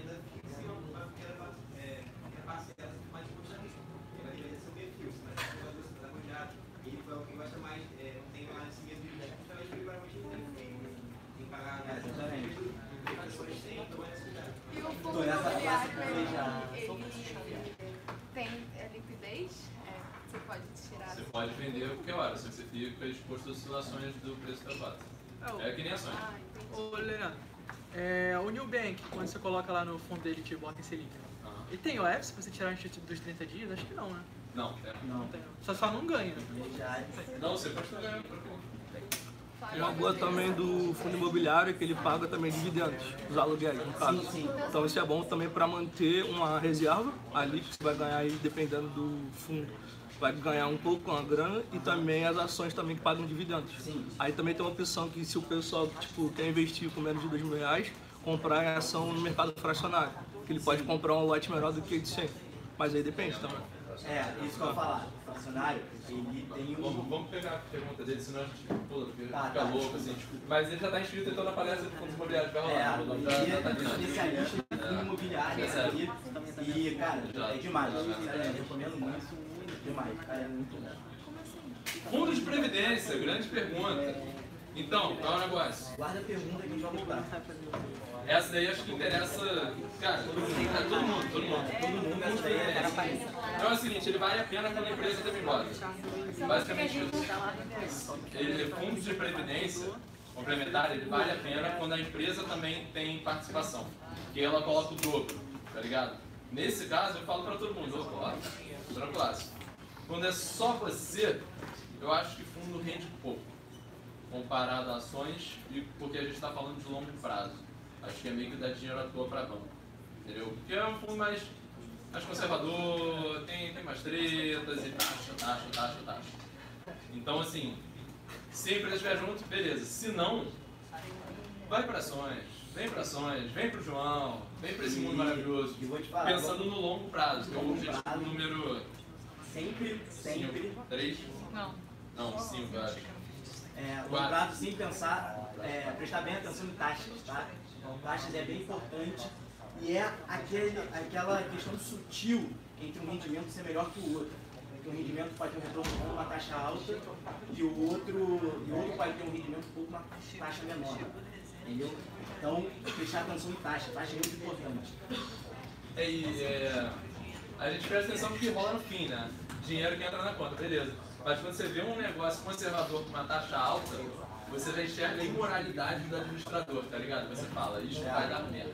fica exposto às oscilações do preço da cota. É, o- É que nem ações. Ah. Ô, Leandro, é, o New Bank, quando você coloca lá no fundo dele, te bota em Selic. E tem OF pra você tirar o dos 30 dias? Acho que não, né? Não, é. Não, Não tem. Só, só não ganha. Não, você pode estar ganhando tranquilo. Uma boa também do fundo imobiliário é que ele paga também dividendos, os aluguéis, no caso. Sim, sim. Então isso é bom também para manter uma reserva ali que você vai ganhar aí dependendo do fundo. Vai ganhar um pouco com a grana e também as ações também que pagam dividendos. Sim. Aí também tem uma opção que se o pessoal tipo, quer investir com menos de dois mil reais, comprar em ação no mercado fracionário. Que ele pode comprar um lote menor do que de 100. Mas aí depende também. É, isso que eu ia falar. O fracionário, ele tem Vamos, um. vamos pegar a pergunta dele, senão a gente pula, porque Tá, fica tá, louco, assim. tipo, Mas ele já está inscrito então na palestra do Fundo Imobiliário vai É, ele é dar- especialista em fundo imobiliário É e, e, cara, é demais. É, eu recomendo muito. Demais, cara, é muito bom. Fundo de Previdência, grande pergunta. Então, qual é o negócio? Guarda a pergunta que a gente vai voltar. Essa daí acho que interessa, cara, todo mundo, todo mundo, todo mundo. Todo mundo essa daí é. Então é o seguinte, ele vale a pena quando a empresa deve embora. Basicamente isso. Ele, fundo de previdência complementar, ele vale a pena quando a empresa também tem participação. Que ela coloca o dobro, tá ligado? Nesse caso, eu falo pra todo mundo, opa, ó, tranquilaço. Quando é só você, eu acho que fundo rende pouco. Comparado a ações, e porque a gente está falando de longo prazo. Acho que é meio que dar dinheiro à toa para banco. Entendeu? Porque é um fundo mais, mais conservador, tem, tem mais tretas e taxa, taxa, taxa, taxa. Então, assim, se a empresa estiver junto, beleza. Se não, vai para ações, vem para ações, vem para o João, vem para esse mundo maravilhoso. E vou te falar, Pensando no longo prazo, que é o objetivo número sempre, sempre, 5, 3, Não. não, 5, acho. é, lembrado sem pensar, é, prestar bem atenção em taxas, tá? Então, taxas é bem importante e é aquele, aquela questão sutil entre um rendimento ser melhor que o outro. Porque um rendimento pode ter um retorno bom numa taxa alta e o outro, e o outro pode ter um rendimento um pouco uma taxa menor. Entendeu? Então, prestar atenção em taxa, taxa é muito importante. É, e é, a gente presta atenção no que rola no fim, né? Dinheiro que entra na conta, beleza. Mas quando você vê um negócio conservador com uma taxa alta, você já enxerga a imoralidade do administrador, tá ligado? Você fala, isso vai dar merda.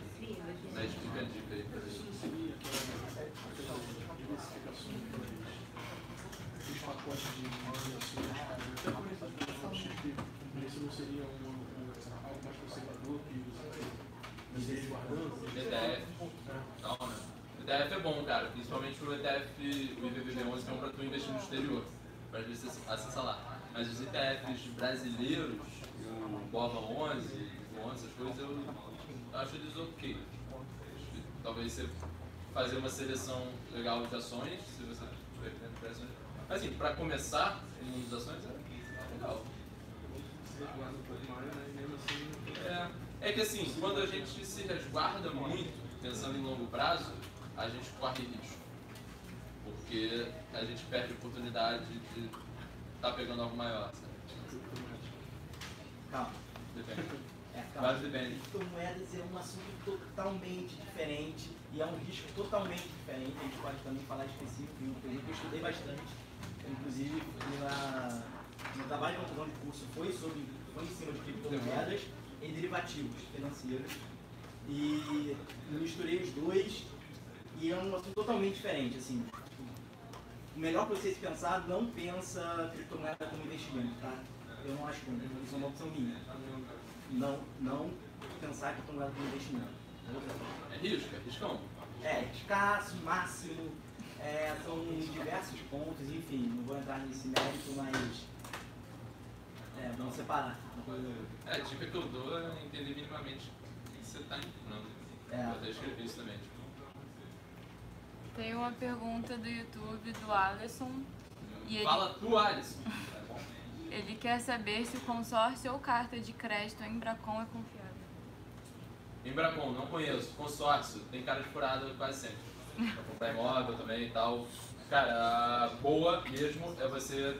Mas fica a dica aí pra dos pacotes de que esse não seria um, um, algo mais conservador que esteja guardando. ETF, é bom, cara, principalmente o ETF, o IBBB11, que é um pra tu investir no exterior, pra ver se acessa lá. Mas os ETFs brasileiros, o BOVA 11, o 11, essas coisas, eu acho eles ok. Talvez você fazer uma seleção legal de ações, se você tiver dentro de ações. Mas assim, pra começar no mundo das ações é legal. Você É, é que assim, quando a gente se resguarda muito, pensando em longo prazo, a gente corre risco. Porque a gente perde a oportunidade de estar pegando algo maior, sabe? Calma. Depende. É, calma. Depende. Criptomoedas é um assunto totalmente diferente e é um risco totalmente diferente. A gente pode também falar específico de uma coisa que eu estudei bastante. Eu, inclusive, na, no trabalho de conclusão de curso foi, sobre, foi em cima de criptomoedas e derivativos financeiros. E misturei os dois e é um assunto totalmente diferente. Assim, o melhor para você se pensar, não pensa criptomoeda como investimento, tá? Eu não acho ruim, isso é uma opção minha. Não, não pensar criptomoeda como investimento. É risco, é riscão. É, escasso, máximo, é, são diversos pontos, enfim, não vou entrar nesse mérito, mas é, vamos separar. É, a dica que eu dou é entender minimamente o que você está entrando. É. Eu até escrevi isso também. Tem uma pergunta do YouTube do Alisson. E ele, Fala tu, Alisson. ele quer saber se o consórcio ou carta de crédito em Bracon é confiável. Embracon, não conheço. Consórcio, tem cara de furado quase sempre. Pra comprar imóvel também e tal. Cara, boa mesmo é você.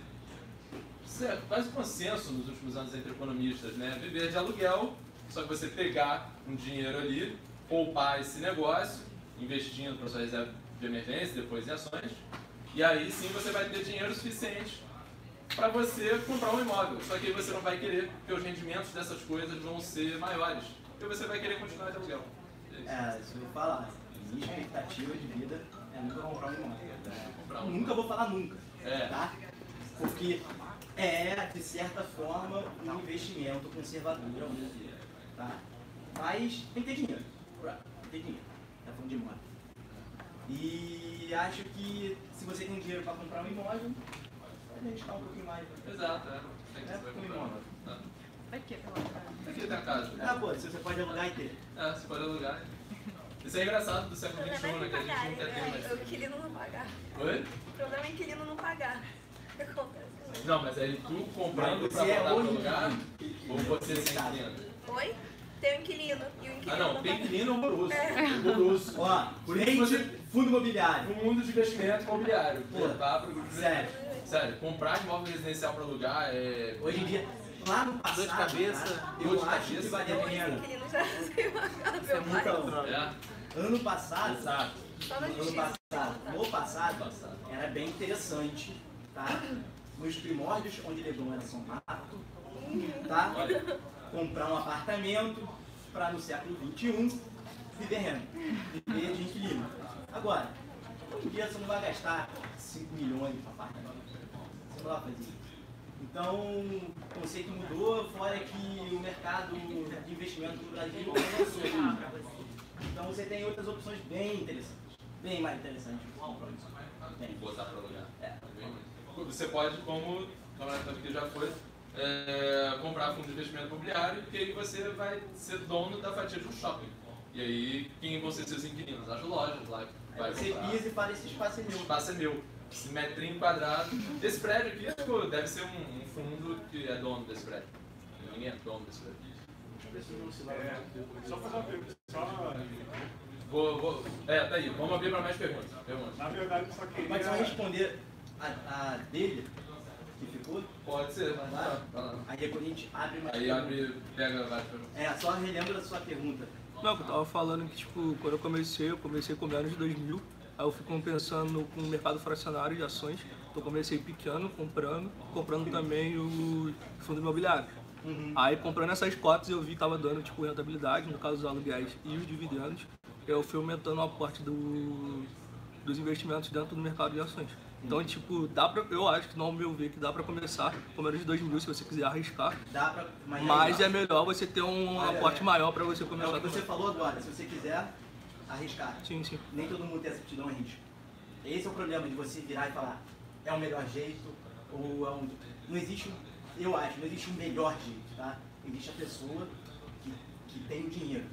É quase consenso nos últimos anos entre economistas, né? Viver de aluguel, só que você pegar um dinheiro ali, poupar esse negócio, investindo para sua reserva de emergência, depois em ações, e aí sim você vai ter dinheiro suficiente para você comprar um imóvel. Só que aí você não vai querer, porque os rendimentos dessas coisas vão ser maiores. E você vai querer continuar de aluguel. É isso. É, eu vou falar. Minha expectativa de vida é nunca comprar um imóvel. Nunca vou falar nunca. É. Tá? Porque é, de certa forma, um investimento conservador ao meu ver. Tá? Mas tem que ter dinheiro. Tem que ter dinheiro. Tá falando de imóvel. E acho que se você tem dinheiro para comprar um imóvel, pode arriscar um pouquinho mais. né? Exato, é. Tem que É, comprar. imóvel. Tá. Aqui, pela cara. Aqui tem a casa. Ah, pô, se você pode alugar e ter. É, você pode alugar. Isso é engraçado do século XXI, né? Que a gente não quer ter mais. O inquilino não pagar. Oi? O problema é o inquilino não pagar. Não, mas aí tu comprando pra é botar no lugar, ou você sem inquilino? Oi? Tem o inquilino e o inquilino Ah não, não tem paga. inquilino horroroso. É. Horroroso. Ó, por você- fundo imobiliário. No mundo de investimento imobiliário. Pô, de sério. Sério, comprar imóvel residencial pra alugar é. Hoje em dia, lá no passado, Dor de cabeça, eu de acho que cabeça. valia a pena. já Isso é. É. Ano passado, Exato. Ano passado, no passado, Passado. era bem interessante, tá? Nos primórdios, onde Leblon era São Mato, tá? Olha, Comprar um apartamento para no século XXI viver renda, viver de inquilino. Agora, hoje em dia você não vai gastar 5 milhões para apartamento. Você não vai fazer isso. Então, o conceito mudou, fora que o mercado de investimento no Brasil começou. Então você tem outras opções bem interessantes. Bem mais interessantes. Bem. botar alugar. É. Você pode, como o camarada que já foi, é, comprar fundo de investimento imobiliário, que aí você vai ser dono da fatia de um shopping. E aí, quem vão ser seus inquilinos? As lojas lá que vai Aí você comprar. pisa e fala, esse espaço é O meu. espaço é meu. Esse metrinho quadrado. Esse prédio aqui tipo, deve ser um, um fundo que é dono desse prédio. Ninguém é dono desse prédio. É, só fazer uma pergunta. Só, Vou, vou. É, tá aí. Vamos abrir para mais perguntas. Perguntas. na verdade, eu só queria. Mas só responder a, a dele, ficou, Pode ser, vai lá. Vai lá. aí depois a gente abre mais Aí perguntas. abre, pega várias perguntas. É, só relembra a sua pergunta. Não, eu tava falando que, tipo, quando eu comecei, eu comecei com menos de 2 mil. Aí eu fico pensando com o mercado fracionário de ações. Então eu comecei pequeno, comprando, comprando também o fundo imobiliário. Aí comprando essas cotas eu vi que tava dando, tipo, rentabilidade, no caso dos aluguéis e os dividendos. Eu fui aumentando o aporte do, dos investimentos dentro do mercado de ações. Então, tipo, dá pra, eu acho que, no meu ver, que dá pra começar com menos de 2 mil se você quiser arriscar. Dá pra. Mas, Mas é melhor você ter um Olha, aporte é. maior pra você É começar o que você falou agora, se você quiser arriscar. Sim, sim. Nem todo mundo tem essa aptidão a risco. Esse é o problema de você virar e falar, é o melhor jeito, ou é um. Não existe. Eu acho, não existe um melhor jeito, tá? Existe a pessoa que, que tem o dinheiro,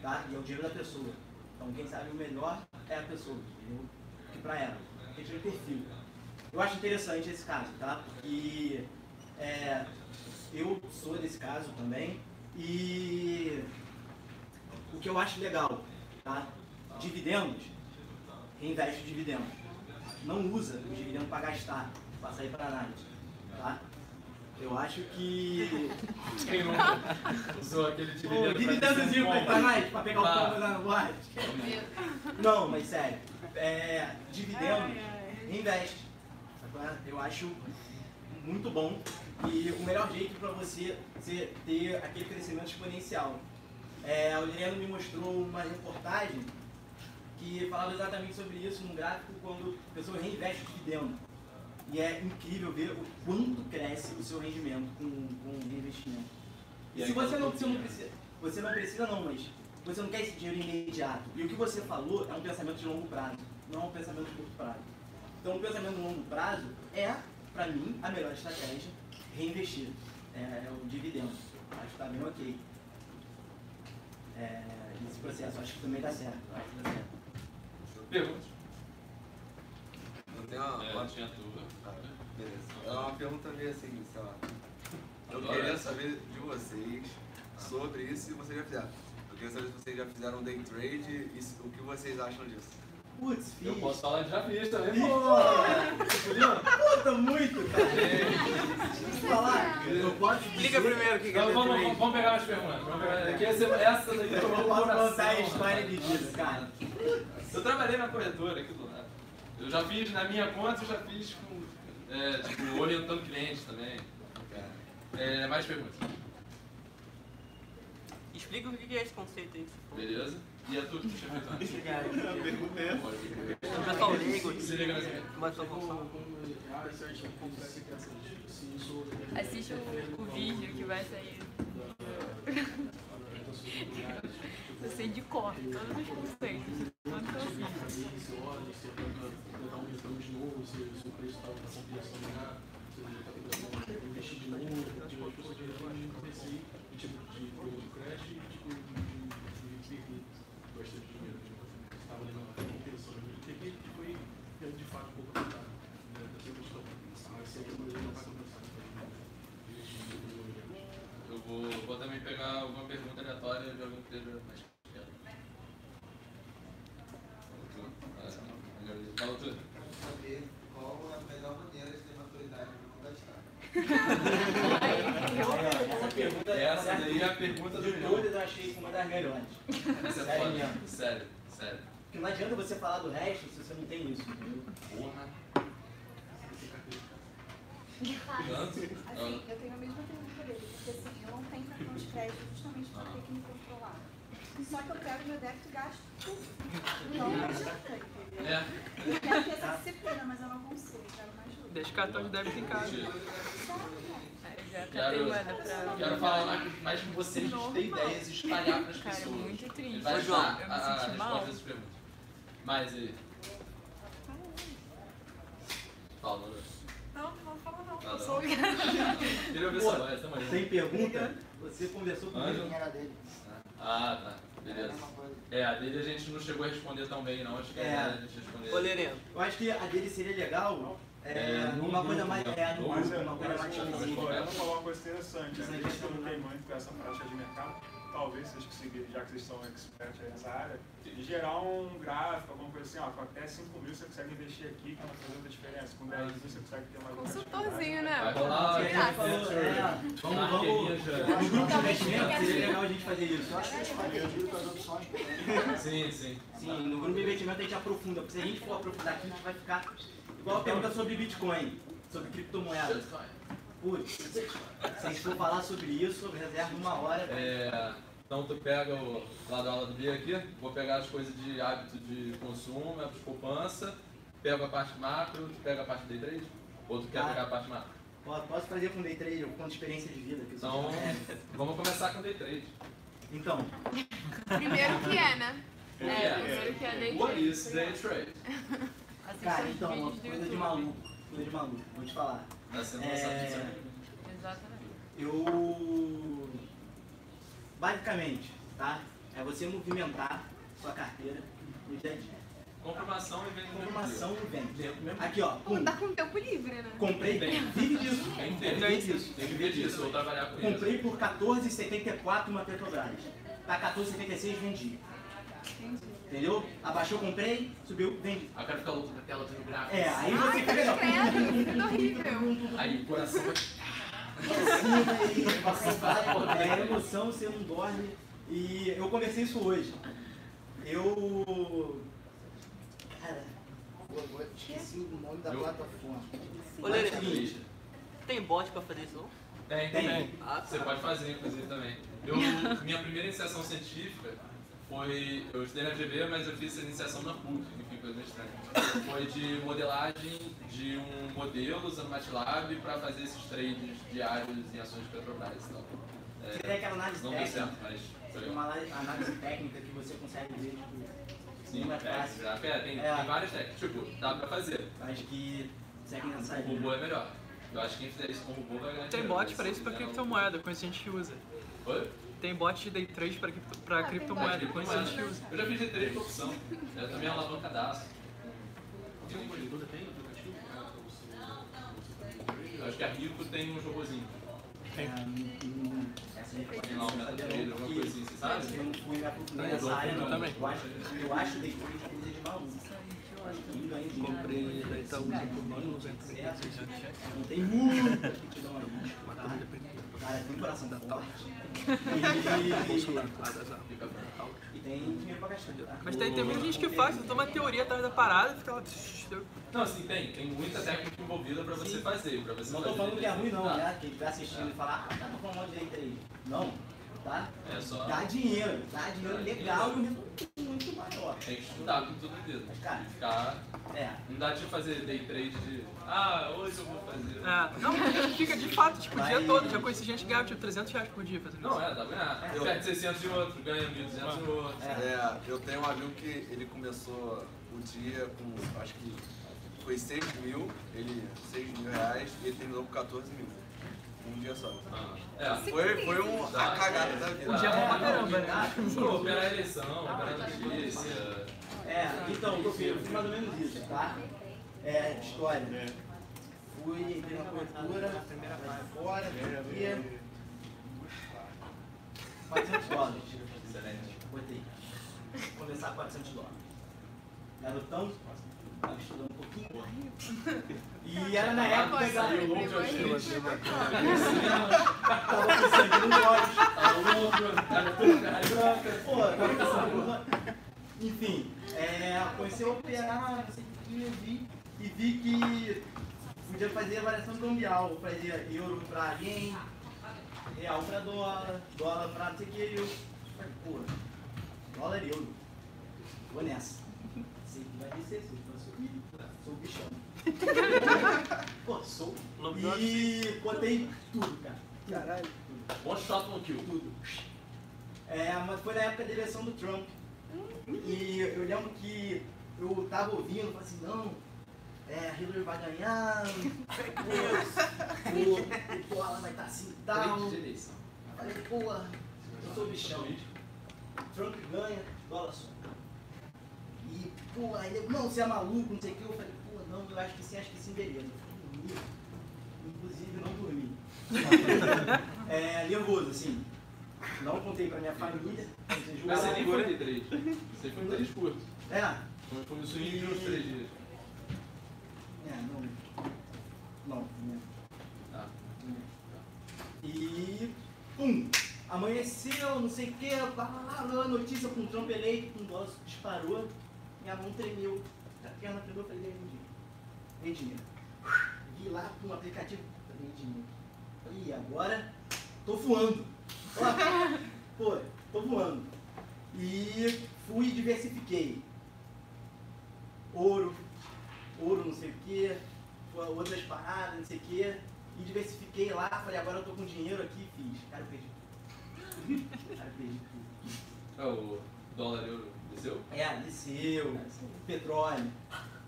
tá? E é o dinheiro da pessoa. Então quem sabe o melhor é a pessoa, entendeu? Que pra ela. Tem que ter perfil. Eu acho interessante esse caso, tá? Porque é, eu sou desse caso também e o que eu acho legal, tá? Dividendos, reinveste dividendos. Não usa os dividendos para gastar, para sair para análise, tá? Eu acho que Quem nunca usou aquele o dividendo pra dividendozinho para análise, para pegar o Ah. pão no boate. Não, mas sério, é, dividendos, reinveste. tá? Eu acho muito bom e o melhor jeito para você ser- ter aquele crescimento exponencial. É, o Adriano me mostrou uma reportagem que falava exatamente sobre isso num gráfico quando a pessoa reinveste o dividendo. E é incrível ver o quanto cresce o seu rendimento com, com o reinvestimento. E E se você não, você não precisa, você não precisa não, mas você não quer esse dinheiro imediato. E o que você falou é um pensamento de longo prazo, não é um pensamento de curto prazo. Então, o pensamento de longo prazo é, para mim, a melhor estratégia, reinvestir. É, é o dividendo. Acho que tá bem ok. É, esse processo, acho que também dá certo. Acho que dá certo. Perguntas? Não tem uma, É, uma- tinha tudo. Beleza. É uma pergunta meio assim, sei lá. Eu Agora queria saber de vocês sobre isso e vocês já fizeram. Eu queria saber se vocês já fizeram day trade e o que vocês acham disso. Putz, fiz. Eu posso falar de já fiz também. Pô, Puta, muito, cara. Deixa eu falar. Eu posso. Explica primeiro o que Então, vamos, vamos, vamos pegar umas perguntas. Vamos pegar, aqui essa, essa daí Eu uma contar a história de vida, cara. Eu trabalhei na corretora aqui do lado. Eu já fiz na minha conta, eu já fiz com. É, tipo, orientando clientes também. É, mais perguntas. Explica o que é esse conceito aí. Beleza? E a tua que tu tinha feito antes? Obrigado. Pode. pessoal leigo. Se liga nessa Mas só função. Assiste o, o vídeo que vai sair. Eu sei de cor todos os conceitos. Quanto eu fiz. Se olha, se está aumentando de novo, se se o preço está na compilação melhor, se ele está tentando investir de novo, de uma pessoa de comecei em tipo de programa de creche e tipo de de perder bastante dinheiro. Estava ali na compilação de TP que foi é, de fato um pouco afetado né, dessa questão. Mas sempre a maioria não vai compensar. Eu vou, vou também pegar alguma de alguém que esteja mais. Fala tu. saber qual é a melhor maneira de ter maturidade para. Essa pergunta Essa daí é a pergunta do todas eu achei uma das melhores. Essa é Sério foda. mesmo. Sério, sério. Porque não adianta você falar do resto se você não tem isso, entendeu? Porra. Assim, eu tenho a mesma pergunta dele, porque assim, eu não tenho cartão de crédito justamente para ter que me controlar. Só que eu pego meu débito e gasto tudo. Então não adianta, entendeu? É. Eu quero ter essa disciplina, mas eu não consigo, eu quero mais ajuda. Deixa o cartão de débito em casa. Já Quero, quero falar mais, com vocês, ter ideias e espalhar para as Cara, pessoas. muito triste. Vai ajudar João, a, eu me a senti mal. resposta dessas perguntas. Mais aí. Fala. Não, não vou falar não. Eu sou Queria ouvir sua voz, tamo aí. Tem pergunta? Você conversou com Ângelo? ele? Era dele. Ah, tá. Beleza. É, a dele a gente não chegou a responder tão bem, não. Acho que É. é a gente responder. Ô, Lereno. Eu acho que a dele seria legal é, É, uma coisa mais. né? É, no é, uma coisa mais específica. Floriano falou uma coisa interessante. né? Eles é não tem muito com essa prática de mercado. Talvez vocês conseguirem, já que vocês são experts aí nessa área, de gerar um gráfico, alguma coisa assim, ó, com até 5 mil você consegue investir aqui, que vai fazer outra diferença. Com 10 mil você consegue ter mais Consultorzinho, né? Vai rolar. Sim, a gente falou, é, vamos, vamos. No grupo de investimento seria legal a gente fazer isso. Eu acho que as opções. Sim, sim. Sim, no grupo de investimento a gente aprofunda, porque se a gente for aprofundar aqui, a gente vai ficar igual a pergunta sobre Bitcoin, sobre criptomoedas. Putz, se a gente for falar sobre isso, reserva uma hora. É, então tu pega o lá da aula do dia aqui, vou pegar as coisas de hábito de consumo, hábito de poupança, pego a parte macro, tu pega a parte day trade? Ou tu quer Ah. pegar a parte macro? Posso fazer com day trade, eu conto experiência de vida. Que Então, vamos começar com day trade. Então, Primeiro que é, né? Que É, primeiro que é day What trade. is day trade? Cara, então, uma coisa de maluco, coisa de maluco, vou te falar. Tá sendo É, isso Exatamente. Eu. Basicamente, tá? É você movimentar sua carteira no dia a dia. Comprovação e venda Comprovação e venda. Aqui, ó. Pum. tá com tempo livre, né? Comprei, vive disso. Tem que ter. Vive disso. Tem que ver disso, ou trabalhar com isso. Comprei por 14,74 uma Petrobras. Tá 14,76, vendi. Entendeu? Abaixou, comprei, subiu, vendi. Aí o cara fica louco na tela vendo gráfico. É, aí você Ai, fica credo, legal. horrível. Aí o coração vai. É emoção, você não dorme. E eu conversei isso hoje. Eu. Cara, Eu Esqueci o nome da Eu- plataforma. Ô, Lereno. Tem bot pra fazer isso? não? Tem, Tem. tem. Ah, Você pode fazer, inclusive, também. Eu, minha primeira iniciação científica foi. Eu estudei na GB, mas eu fiz essa iniciação na PUC, enfim, coisa meio estranha. Foi de modelagem de um modelo usando MATLAB para fazer esses trades diários em ações de Petrobras e tal. você tem aquela análise não deu técnica. certo, mas foi uma análise- técnica que você consegue ver, tipo, Sim, é, já- é, tem, É. tem várias técnicas. Tipo, dá pra fazer. Acho que segue nessa O robô é melhor. Eu acho que quem fizer isso com o robô vai ganhar Tem bot se isso não- criptomoeda, com isso a gente usa. Oi? Tem bot de day trade pra, cripto, pra Ah, tem criptomoeda, bot. com isso a gente usa. Eu já fiz de trade por opção. Eu também alavancadaço. Toda tem aplicativo pra você. Eu acho que a Rico tem um jogozinho. É, essa aí Tem lá um MetaTrader, alguma coisa assim, você sabe? Eu não fui Eu nessa área, eu não. Eu acho, eu acho day trade coisa de maluco. Dinheiro. Comprei da Itaú por 9,90. Não tem tá? Cara tem um coração forte. Bolsonaro, E, e tem dinheiro pra gastar. tá? Mas tem, tem muita gente que faz, tu toma teoria atrás da parada e fica lá. Não, assim, tem. Tem muita técnica envolvida pra você fazer. Pra você Não tô falando que é ruim não, Tá. né? Quem estiver assistindo e falar, ah, tá não falando mal de day trade. Não, tá? É só- Dá dinheiro, dá dinheiro É, legal e um muito maior. Tem que estudar com tudo isso. Cara, Tem que ficar. É. Não dá de fazer day trade de. Ah, hoje eu vou fazer. É, não, porque a gente fica de fato, tipo, o dia Mas- todo. Já conheci gente que ganhava tipo 300 reais por dia fazendo isso. Não, é, dá pra ganhar. Eu- Perde 600 em outro, ganha 1.200 em outro. É, eu tenho um amigo que ele começou o dia com, acho que foi 6 mil, ele, 6 mil reais, e ele terminou com 14 mil. Dia só. É. Foi, foi um, a cagada da vida. Um dia bom pra caramba, né? Pô, operar a eleição, operar a notícia. É, então, eu fiz, mais ou menos isso, tá? É, história. Fui, entrei na cobertura, vai fora, aqui. 400 dólares. Excelente. Botei. Vou começar a 400 dólares. Garotão, tava estudando um pouquinho. E era na época que Saiu eu louco, eu achei. Tava com sangue nos olhos. Tava louco, tava toda cara branca. Pô, tava com sangue nos olhos. Enfim, é, comecei a operar, não sei o que, vi, e vi que podia fazer variação cambial. Fazia euro pra yen, real pra dólar, dólar pra não sei o que. Eu falei, pô, dólar e euro. Vou nessa. Sei que vai descer, sei que vai subir. Sou o bichão. Pô, sou. E botei tudo, cara. Caralho. One shot, one kill. Tudo. É, mas foi na época da eleição do Trump. E eu lembro que eu tava ouvindo, falei assim, não, é, a Hillary vai ganhar, news, o, o dólar vai estar assim e tal. Eu falei, pô, eu sou bichão. Trump ganha, dólar sobe. E, pô, aí eu, não, você é maluco, não sei o que. Eu falei, pô, não, eu acho que sim, acho que sim, beleza. Inclusive não dormi. é, nervoso, assim. Não contei pra minha família. Mas você nem foi de trade. Você foi de trade curto. É. Foi no swing de uns 3 dias. É, não. Não, não. Tá. E. Pum! Amanheceu, não sei o que, notícia com o Trump eleito, com o dólar disparou, minha mão tremeu, a perna tremeu, eu falei, ganhei dinheiro. Vi lá com um aplicativo, ganhei dinheiro. E agora, tô voando. Pô, tô voando. E fui e diversifiquei. Ouro, ouro não sei o que, outras paradas, não sei o que. E diversifiquei lá, falei, agora eu tô com dinheiro aqui e fiz. Cara, eu perdi tudo. Cara, eu perdi tudo. É, o dólar euro desceu? É, desceu. Petróleo.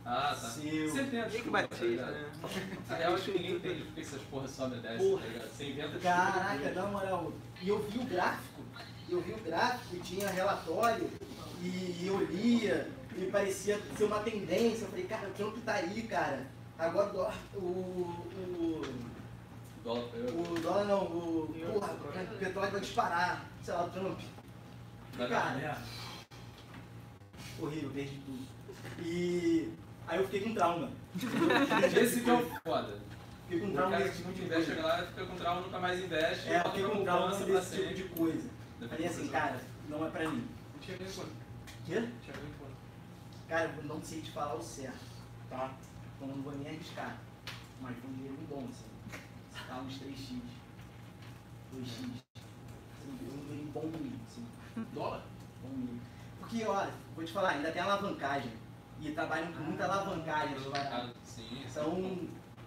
Ah, tá. Desceu. Sempre tem a desculpa, que tá? Na real, acho que ninguém entende por que essas porras sobem e descem, Porra. tá ligado? Você inventa desculpa. Caraca, na moral. E eu vi o gráfico, eu vi o gráfico, e tinha relatório, e eu lia, e parecia ser uma tendência. Eu falei, cara, o Trump tá aí, cara. Agora o dólar- o. o Dólar o dólar não, o. Porra, o petróleo vai disparar. Sei lá, o Trump. Vai Cara, horrível, perdi tudo. E aí eu fiquei com trauma. Esse que é o foda. Fiquei com trauma desse tipo de investe, coisa. galera fica com trauma, nunca mais investe. É, fiquei com trauma desse tipo de coisa. Falei assim, cara, não é pra mim. Tinha quanto? Quê? Tinha ganho quanto? Cara, eu não sei te falar o certo, tá? Então eu não vou nem arriscar. Mas foi um dinheiro bom, assim. Tá uns 3x. 2x. Assim, um dinheiro bom mesmo, assim. Dólar? Bom mesmo. Porque, olha, vou te falar, ainda tem alavancagem. E trabalham com muita alavancagem. as paradas. Sim, Então,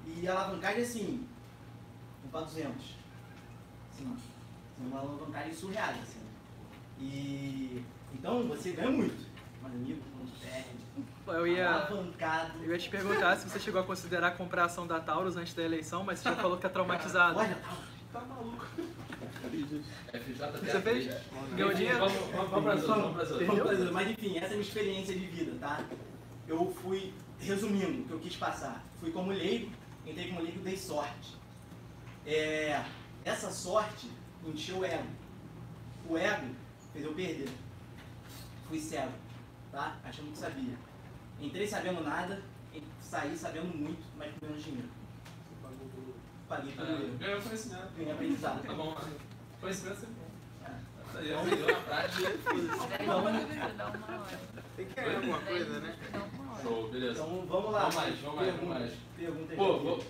e alavancagem assim, um para 200. Assim, é uma alavancagem surreal, assim. E, então você ganha muito. Mas amigo, não perde. Eu ia, Alavancado. eu ia te perguntar se você chegou a considerar comprar a ação da Taurus antes da eleição, mas você já falou que tá traumatizado. Olha, tá maluco. FJ Você fez? Ganhou dinheiro? Vamos, vamos, vamos pra zona, vamos pra zona. Vamos pra zona. Mas enfim, essa é a minha experiência de vida, tá? Eu fui, resumindo o que eu quis passar, fui como leigo, entrei como leigo, dei sorte. É, essa sorte encheu o ego. O ego fez eu perder. Fui cego, tá? Achando que sabia. Entrei sabendo nada, saí sabendo muito, mas com menos dinheiro. paguei por É, erro. ganhou conhecimento. Ganhei aprendizado. Tá bom, né? Conhecimento sempre. É. Aprendeu na prática. Tem que ganhar alguma coisa, né? Show, beleza. Então vamos lá. Vamos mais, vamos mais, vamos mais. Pergunta aí. Pô, vou...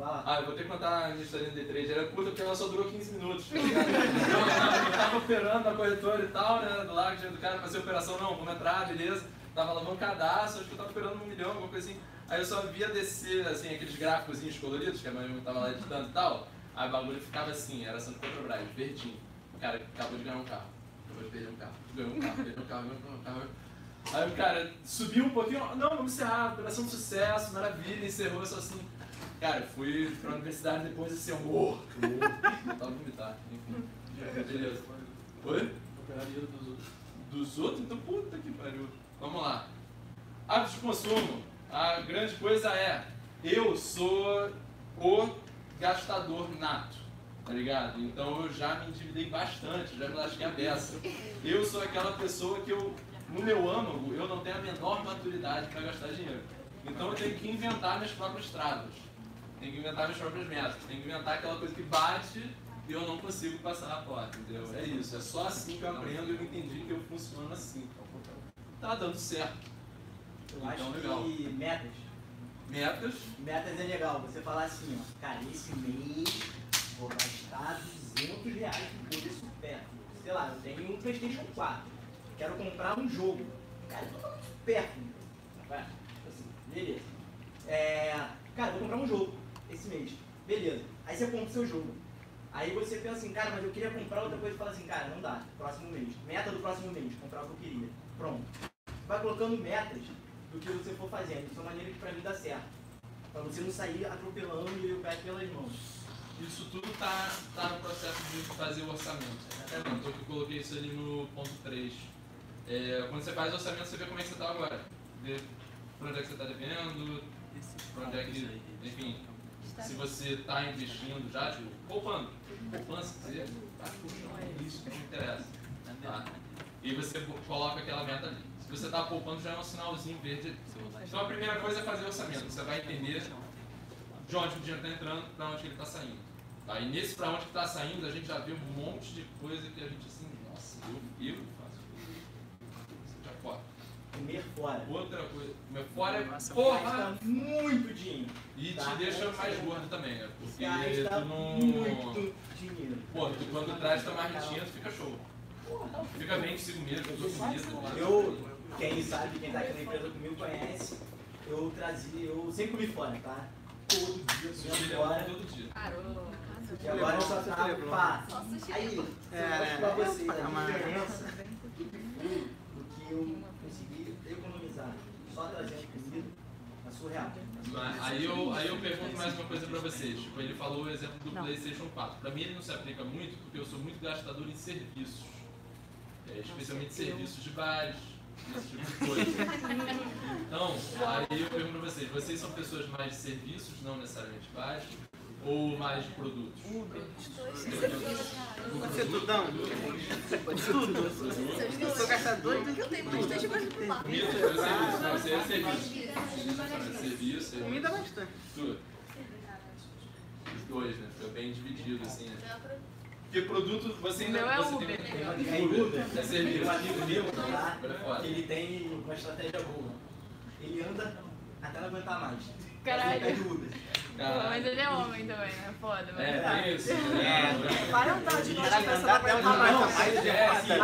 Ah, eu vou ter que contar a história no D3. Era curta porque ela só durou 15 minutos. tá eu, tava, eu tava operando na corretora e tal, né? Do lado do cara, fazer operação, não, vamos entrar, beleza. Tava lavando cadastro, acho que eu tava operando um milhão, alguma coisa assim. Aí eu só via descer, assim, aqueles gráficos coloridos, que a minha mãe tava lá editando e tal. Aí o bagulho ficava assim, era Santo Petrobras, verdinho. O cara acabou de ganhar um carro. Acabou de perder um carro. Ganhou um carro, perdeu um carro, ganhou um carro. Aí o cara subiu um pouquinho, não, vamos encerrar, operação de sucesso, maravilha, encerrou, eu só assim. Cara, eu fui pra universidade depois assim, morto, morto. Tava vomitar, enfim. Beleza. Oi? Operar dinheiro dos outros. Dos outros? Então, puta que pariu. Vamos lá. Hábitos de consumo. A grande coisa é, eu sou o gastador nato, tá ligado? Então eu já me endividei bastante, já me lasquei a beça. Eu sou aquela pessoa que eu, no meu âmago, eu não tenho a menor maturidade para gastar dinheiro. Então eu tenho que inventar minhas próprias travas. Tenho que inventar minhas próprias metas. Tenho que inventar aquela coisa que bate e eu não consigo passar a porta, entendeu? É isso. É só assim que eu aprendo e eu entendi que eu funciono assim. Tá dando certo. Eu acho Então, legal. que metas. Metas. Metas é legal. Você falar assim, ó, cara, esse mês vou gastar 200 reais com coisa supérflua. Sei lá, eu tenho um Playstation 4. Quero comprar um jogo. Cara, eu tô falando supérfluo. Vai, Assim, beleza. É, cara, vou comprar um jogo esse mês. Beleza. Aí você compra o seu jogo. Aí você pensa assim, cara, mas eu queria comprar outra coisa e fala assim, cara, não dá. Próximo mês. Meta do próximo mês, comprar o que eu queria. Pronto. Vai colocando metas do que você for fazendo. Isso é uma maneira que pra mim dá certo. Pra você não sair atropelando e o pé pelas mãos. Isso tudo tá, tá no processo de fazer o orçamento. Não, eu coloquei isso ali no ponto 3. É, quando você faz o orçamento, você vê como é que você está agora. Vê pra onde é que você está devendo, pra onde é que. Enfim, se você está investindo já, tipo, poupando. Poupança, quer dizer, tá, puxa, não é isso, não interessa. Tá? E você coloca aquela meta ali. Se você está poupando, já é um sinalzinho verde. Então a primeira coisa é fazer o orçamento. Você vai entender de onde o dinheiro está entrando, para onde ele está saindo. Tá? E nesse para onde está saindo, a gente já vê um monte de coisa que a gente assim, nossa, eu, eu fora. Comer fora. Outra coisa, comer fora é Gasta porra muito dinheiro. e Tá? te deixa mais gordo também, né? Porque Gasta tu não. muito dinheiro. Pô, tu quando traz tua marmitinha, tu fica show. Fica bem consigo mesmo, com tua comida. Eu, quem sabe, quem tá aqui na empresa comigo conhece, eu trazia, eu sempre comi fora, tá? Todo dia Sushi é fora. todo dia. E agora eu só trago pá. Aí, eu É, pra vocês a é. diferença do que eu consegui economizar só trazendo comida é surreal. Mas aí eu, aí eu pergunto mais uma coisa pra vocês. Tipo, ele falou o exemplo do PlayStation 4. Pra mim ele não se aplica muito porque eu sou muito gastador em serviços. É, especialmente serviços de bares, esse tipo de coisa. Então, aí eu pergunto pra vocês, vocês são pessoas mais de serviços, não necessariamente bares, ou mais produtos? Pode ser tudão? Tudo. Eu sou gastador de Eu tenho bastante coisa pro lado. Comida, não, você é serviço. Serviço. Comida bastante. Tudo. Os dois, né? Fica bem dividido, assim, né? Porque produto, você ainda Meu é você Uber. tem É Uber. É serviço. Um amigo meu lá, fora. ele tem uma estratégia boa. Ele anda até não aguentar mais. Caralho. Ele pede Uber. Pô, mas ele é homem também, né? Foda, mas. É, tem isso. É. Vai andar de noite pensando anda pra até aguentar mais. é, casa.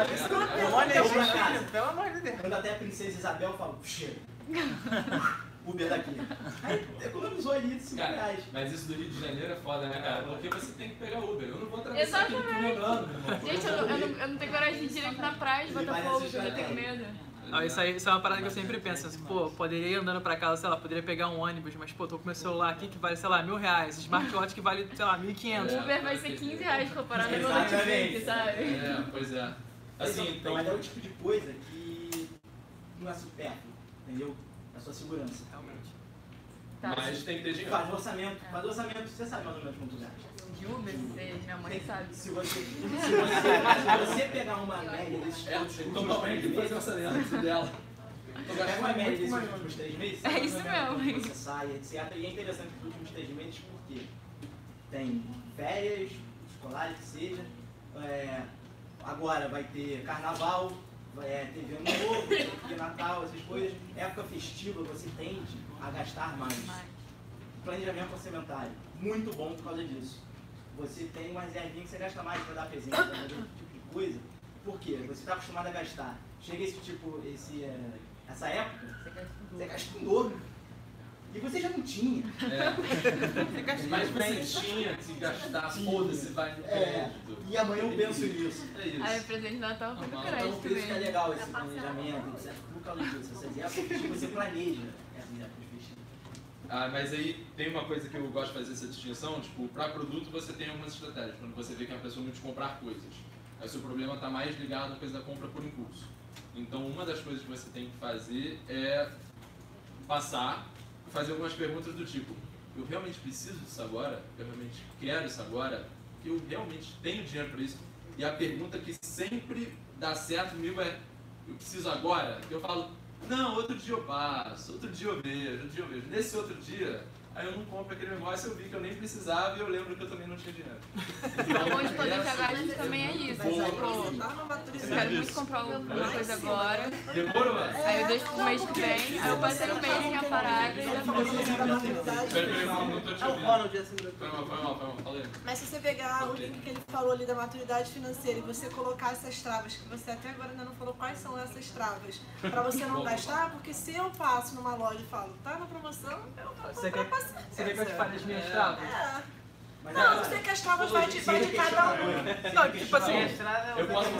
Pelo amor de Deus. Anda até a princesa Isabel fala, chega. Uber daqui. Aí economizou ali 5 Cara, reais. mas isso do Rio de Janeiro é foda, né, cara? Porque você tem que pegar Uber. Eu não vou atravessar túnel andando, meu irmão. Gente, eu não, eu, não, eu não tenho coragem de ir direito na praia de Botafogo, porque eu já tenho medo. Não, isso, aí, isso é uma parada que eu sempre penso, assim, pô, poderia ir andando pra casa, sei lá, poderia pegar um ônibus, mas, pô, tô com meu celular aqui que vale, sei lá, mil reais, smartwatch que vale, sei lá, mil e quinhentos. É. Uber vai ser 15 reais comparado meu Exatamente. notebook, sabe? É, pois é. Assim, então, mas é o tipo de coisa que não é supérfluo, entendeu? É só segurança. Realmente. Tá. Mas tem que ter dinheiro. Faz orçamento, faz orçamento, você sabe mais ou menos quanto gasta. De Uber, sei, minha mãe sabe. Se você, se você, se você pegar uma média desses É, últimos então três calma aí que fazer o meses, orçamento dela. pega uma média desses últimos três meses, É isso mais mesmo. Você sai, etc. E é interessante os últimos três meses, por quê? tem férias, escolares que seja. É, agora vai ter carnaval, vai é, teve ano novo, teve Natal, essas coisas. Época festiva você tende a gastar mais. Planejamento orçamentário, muito bom por causa disso. Você tem uma reservinha que você gasta mais para dar presente, para fazer esse tipo de coisa. Por quê? Você está acostumado a gastar. Chega esse tipo, esse, é, essa época, você gasta com dobro. E você já não tinha. É. Mas você tinha que se gastar, foda-se, vai no É, crédito. e amanhã eu penso nisso. É isso. Aí, presente de Natal foi do Então, Então, crédito por isso que é legal esse planejamento, etc. Por causa disso. Essas épocas que você planeja essas épocas festivas. Ah, mas aí tem uma coisa que eu gosto de fazer essa distinção, tipo, para produto você tem algumas estratégias, quando você vê que é uma pessoa muito comprar coisas. Aí o seu problema está mais ligado à coisa da compra por impulso. Então uma das coisas que você tem que fazer é passar, fazer algumas perguntas do tipo, eu realmente preciso disso agora? Eu realmente quero isso agora? Eu realmente tenho dinheiro para isso? E a pergunta que sempre dá certo comigo é, eu preciso agora? Eu falo, não, outro dia eu passo, outro dia eu vejo, outro dia eu vejo. Nesse outro dia, aí eu não compro aquele negócio, eu vi que eu nem precisava e eu lembro que eu também não tinha dinheiro. O bom de poder jogar a gente também é isso. Boa. Tipo, eu quero muito comprar alguma coisa agora. Demorou, mano? Aí eu deixo pro mês que vem, aí eu passei o mês sem a parada e já Peraí, peraí, não, não tô te É o ouvindo. Ronald assim. Foi mal, foi mal, foi mal, falei. Mas se você pegar o link que ele falou ali da maturidade financeira e você colocar essas travas, que você até agora ainda não falou quais são essas travas, pra você não gastar, porque se eu passo numa loja e falo, tá na promoção, eu vou comprar. Você quer que eu te fale as minhas travas? É. Mas Não, eu sei que as travas vai de, vai de cada um. Não, tipo assim, Eu posso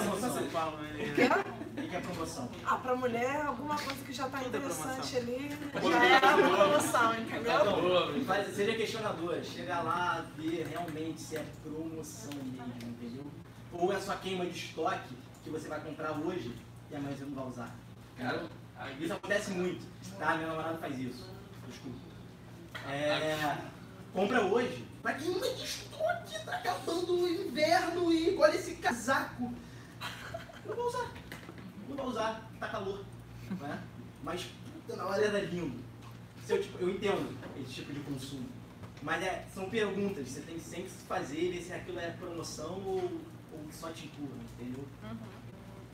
né? O que é promoção? Ah, pra mulher, alguma coisa que já tá interessante promoção. ali, já é uma promoção, entendeu? Faz, seja questionador, chega lá, ver realmente se é promoção mesmo, entendeu? Ou é só queima de estoque que você vai comprar hoje e amanhã você não vai usar. Cara, Isso acontece muito, tá? Meu namorado faz isso. Desculpa. É, compra hoje. Pra queima de estoque, tá acabando o inverno e olha esse casaco. Não vou usar. Não vou usar, tá calor. Né? Mas puta, na hora era lindo. Se eu, tipo, eu entendo esse tipo de consumo. Mas é, são perguntas, você tem que sempre fazer, ver se aquilo é promoção ou, ou só te empurra, entendeu?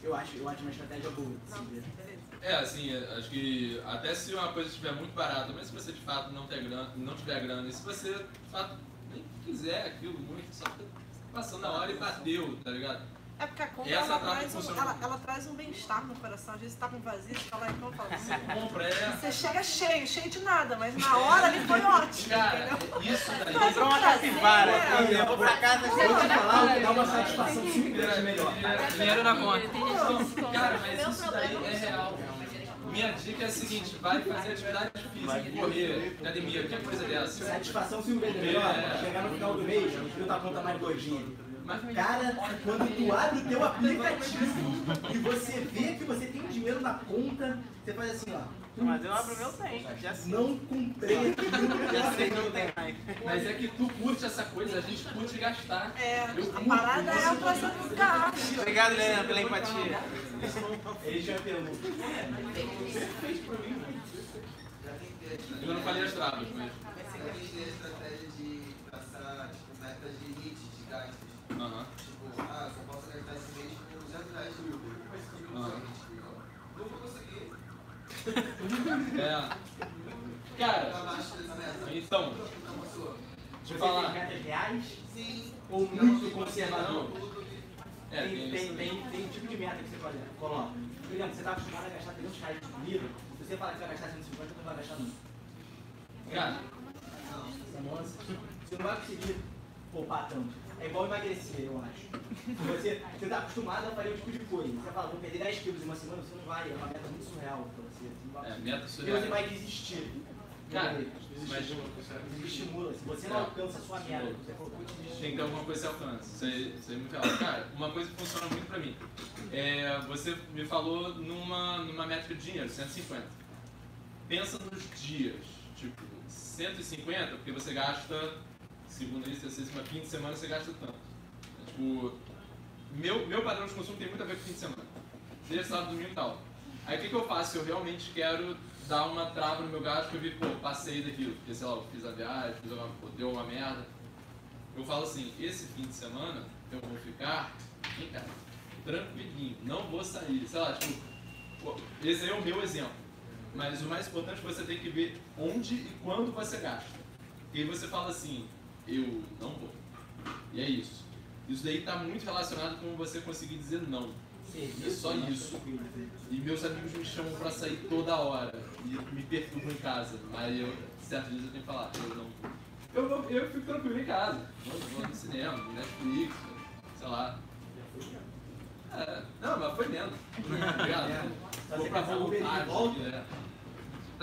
Eu acho, eu acho uma estratégia boa. de se ver. É, assim, acho que até se uma coisa estiver muito barata, mas se você de fato não, ter grana, não tiver grana, e se você de fato nem quiser aquilo muito, só tá passando a hora e bateu, tá ligado? É porque a compra ela trava traz, um, ela, ela traz um bem-estar no coração. Às vezes você tá com vazio, você tá lá e compra. Você compra, é. Você chega cheio, cheio de nada, mas na hora ali foi ótimo. Cara, entendeu? isso daí. Comprou uma capivara, Eu eu vou pra casa, Você vou te falar, dar dá uma satisfação cinco vezes melhor. Dinheiro na conta. Cara, mas isso daí é real. Minha dica é a seguinte, vai fazer atividade física, correr, academia, qualquer coisa dessa. Satisfação cinco vezes melhor, chegar no final do mês, eu tá conta mais gordinha. Cara, quando tu abre o teu aplicativo e você vê que você tem dinheiro na conta, você faz assim, ó. Mas eu abro o meu tem, já sei. Não comprei eu Já sei não tem mais. Mas é que tu curte essa coisa, a gente curte gastar. É, Eu a parada é você o processo do gasto. Obrigado, Helena, pela empatia. Ele já perguntou. Eu não falei as travas, mas. A gente tem a estratégia de traçar tipo, metas de limite de gastos. Aham. Tipo, ah, só posso gastar esse mês com 200 reais de Uber. Aham. Não vou conseguir. É. Cara, então, Você deixa eu falar. tem metas reais? Sim. Ou muito conservador? É, tem, tem tem, tem, tem um tipo de meta que você pode coloca. Por exemplo, você está acostumado a gastar 300 reais de comida, se você falar que vai gastar 150, você não vai gastar nunca. Cara, você não vai conseguir poupar tanto. É igual emagrecer, eu acho. Você está acostumado a fazer um tipo de coisa. Você fala, vou perder 10 quilos em uma semana, você não vai. É uma meta muito surreal pra É, meta surreal. vai desistir. Cara, Desestimula, mas- desestimula. Se você não É. alcança a sua meta, você putz, desistir. tem que ter alguma coisa que você alcança. Isso aí, é muito real. Cara, uma coisa que funciona muito pra mim. É, você me falou numa, numa métrica de dinheiro, 150. Pensa nos dias. Tipo, 150, porque você gasta, segundo isso, se uma fim de semana você gasta tanto. É, tipo, meu, meu padrão de consumo tem muito a ver com fim de semana. Seja sábado, domingo e tal. Aí o que, que eu faço? Eu realmente quero dar uma trava no meu gasto, que eu vi, pô, passei daquilo. Porque, sei lá, eu fiz a viagem, fiz uma, pô, deu uma merda. eu falo assim, esse fim de semana eu vou ficar em tranquilinho, não vou sair, sei lá, tipo, pô, esse aí é o meu exemplo. Mas o mais importante é você tem que ver onde e quando você gasta. E aí você fala assim, eu não vou. E é isso. Isso daí está muito relacionado com você conseguir dizer não. É só isso. E meus amigos me chamam pra sair toda hora. E me perturbam em casa. Mas eu, certos dias eu tenho que falar, eu não. Eu, vou- eu fico tranquilo em casa. Vou, vou no cinema, no Netflix, sei lá. É, não, mas foi mesmo. Obrigado. Vou pra vontade. É.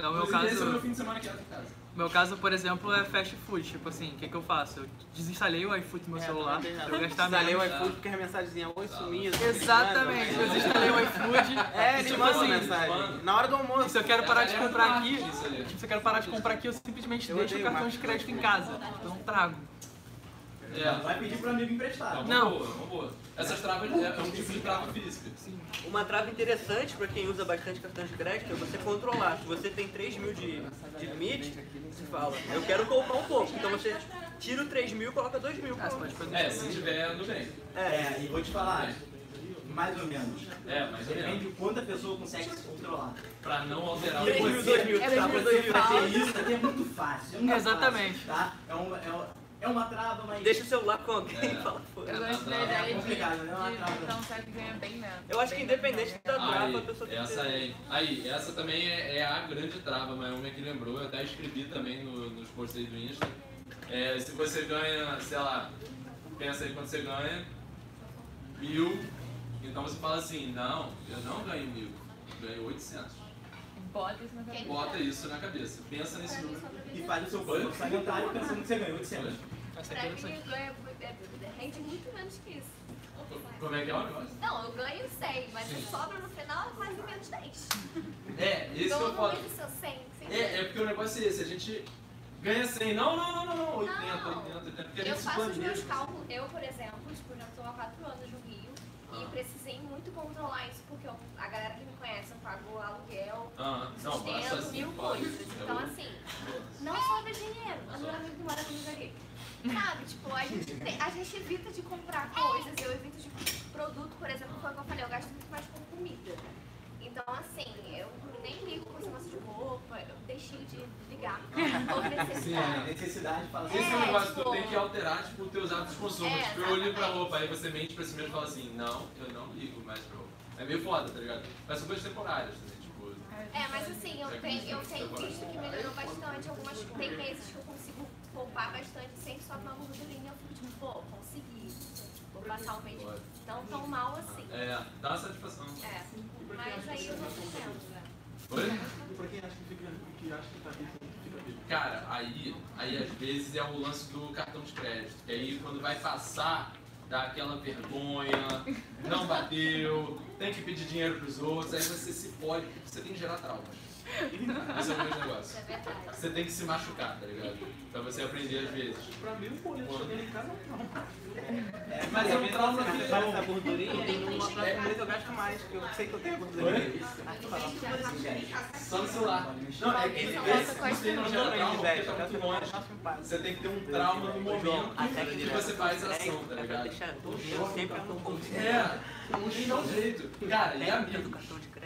No meu Inclusive, Esse é o caso, meu fim de semana quieto em casa. Meu caso, por exemplo, é fast food. Tipo assim, o que, que eu faço? Eu desinstalei o iFood do meu É, celular também eu gastar Instalei o menos. iFood porque a mensagenzinha oi sumiu. Exatamente, eu desinstalei o iFood. É, E, eles tipo mandam assim, mensagem. Na hora do almoço. Se eu quero parar de É, comprar é aqui, isso ali. tipo, se eu quero parar de comprar aqui, eu simplesmente Eu deixo o odeio cartão de crédito em casa. Então trago. É. Vai pedir pro amigo emprestar. É Não. boa, boa. Essas travas é, é um tipo de trava física. Uma trava interessante para quem usa bastante cartão de crédito é você controlar. Se você tem 3 mil de, de limite, você fala, eu quero poupar um pouco. Então você tira o 3 mil e coloca 2 mil. É, se tiver no bem. É, e vou te falar, mais ou menos. É, mais ou Depende menos. de quanto a pessoa consegue se controlar. Pra não alterar o Porque preço. você, dois mil, pra tá, você dois mil. fazer isso aqui é muito fácil. é muito Exatamente. fácil, tá? É, uma, é, uma, é uma trava, mas... Deixa o celular com alguém É. e fala, pô. Eu gosto da É ideia de, complicado, né? É uma de um site que ganha bem menos. Eu acho que independente da trava, a Aí, pessoa tem que essa ter. aí. Aí, essa também é, é a grande trava, mas uma que lembrou, eu até escrevi também no- nos posts aí do Insta. É, se você ganha, sei lá, pensa aí quando você ganha mil, então você fala assim, não, eu não ganho mil, eu ganho 800. Bota isso na cabeça. Bota isso na cabeça, pensa nesse número. E faz o seu plano orçamentário pensando que você ganhou 800. Essa é Pra mim, interessante. ganha, é, rende muito menos que isso. Como é que é o negócio? Não, eu ganho 100, mas Sim. que sobra no final é quase menos 10. É, que então eu eu não falo. vejo seu 100. sem É, é porque o negócio é esse, a gente ganha 100, não, não, não, não, não, 80, Não. 80, 80, porque Eu faço os meus cálculos. Eu, por exemplo, tipo, já estou há 4 anos no Rio Ah. e precisei muito controlar isso, porque eu- a galera que me conhece, eu pago aluguel, Ah, não, sustento, assim, mil pode. coisas. É Então, assim, não sobra dinheiro. O meu amigo que mora comigo ali. Sabe, tipo, a gente, tem- a gente evita de comprar coisas, eu evito de produto, por exemplo, foi o que eu falei, eu gasto muito mais com comida. Então, assim, eu nem ligo com esse negócio de roupa, eu deixei de ligar por Sim, a necessidade. necessidade fala assim. Esse é o É, negócio que tipo- tu tem que alterar, tipo, os teus hábitos de consumo. É, tipo, eu olho pra roupa, aí você mente pra si mesmo e fala assim, não, eu não ligo mais pra roupa. É meio foda, tá ligado? Mas são coisas temporárias, também, tipo... É, mas assim, eu tenho, eu tenho visto que melhorou bastante. Algumas, tem meses que eu consigo poupar bastante sem só uma gordurinha. Eu fico tipo, pô, consegui. Vou passar o mês não tão mal assim. É, dá satisfação. É, mas aí eu vou tentando, né? Oi? E pra quem acha que, fica, que acha que tá rico, fica rico. Cara, aí, aí às vezes é o lance do cartão de crédito. Que aí quando vai passar, dá aquela vergonha, não bateu, tem que pedir dinheiro pros outros, aí você se pode, porque você tem que gerar traumas. Esse é o meu Isso negócio. é verdade. Você tem que se machucar, tá ligado? Pra você aprender às vezes. Pra mim, o boleto chegando em casa é um trauma. É, Mas é um trauma Você que repara essa gordurinha, tem uma próxima vez eu gasto mais, porque eu sei que eu tenho gordurinha. Oi? Só no celular. Não, é que Não, você não Eu gera não trauma porque tá eu muito longe. Você tem que ter um trauma no momento que você faz a ação, tá É ligado? mundo sempre a consigo. É, não tem jeito. Cara, e Técnica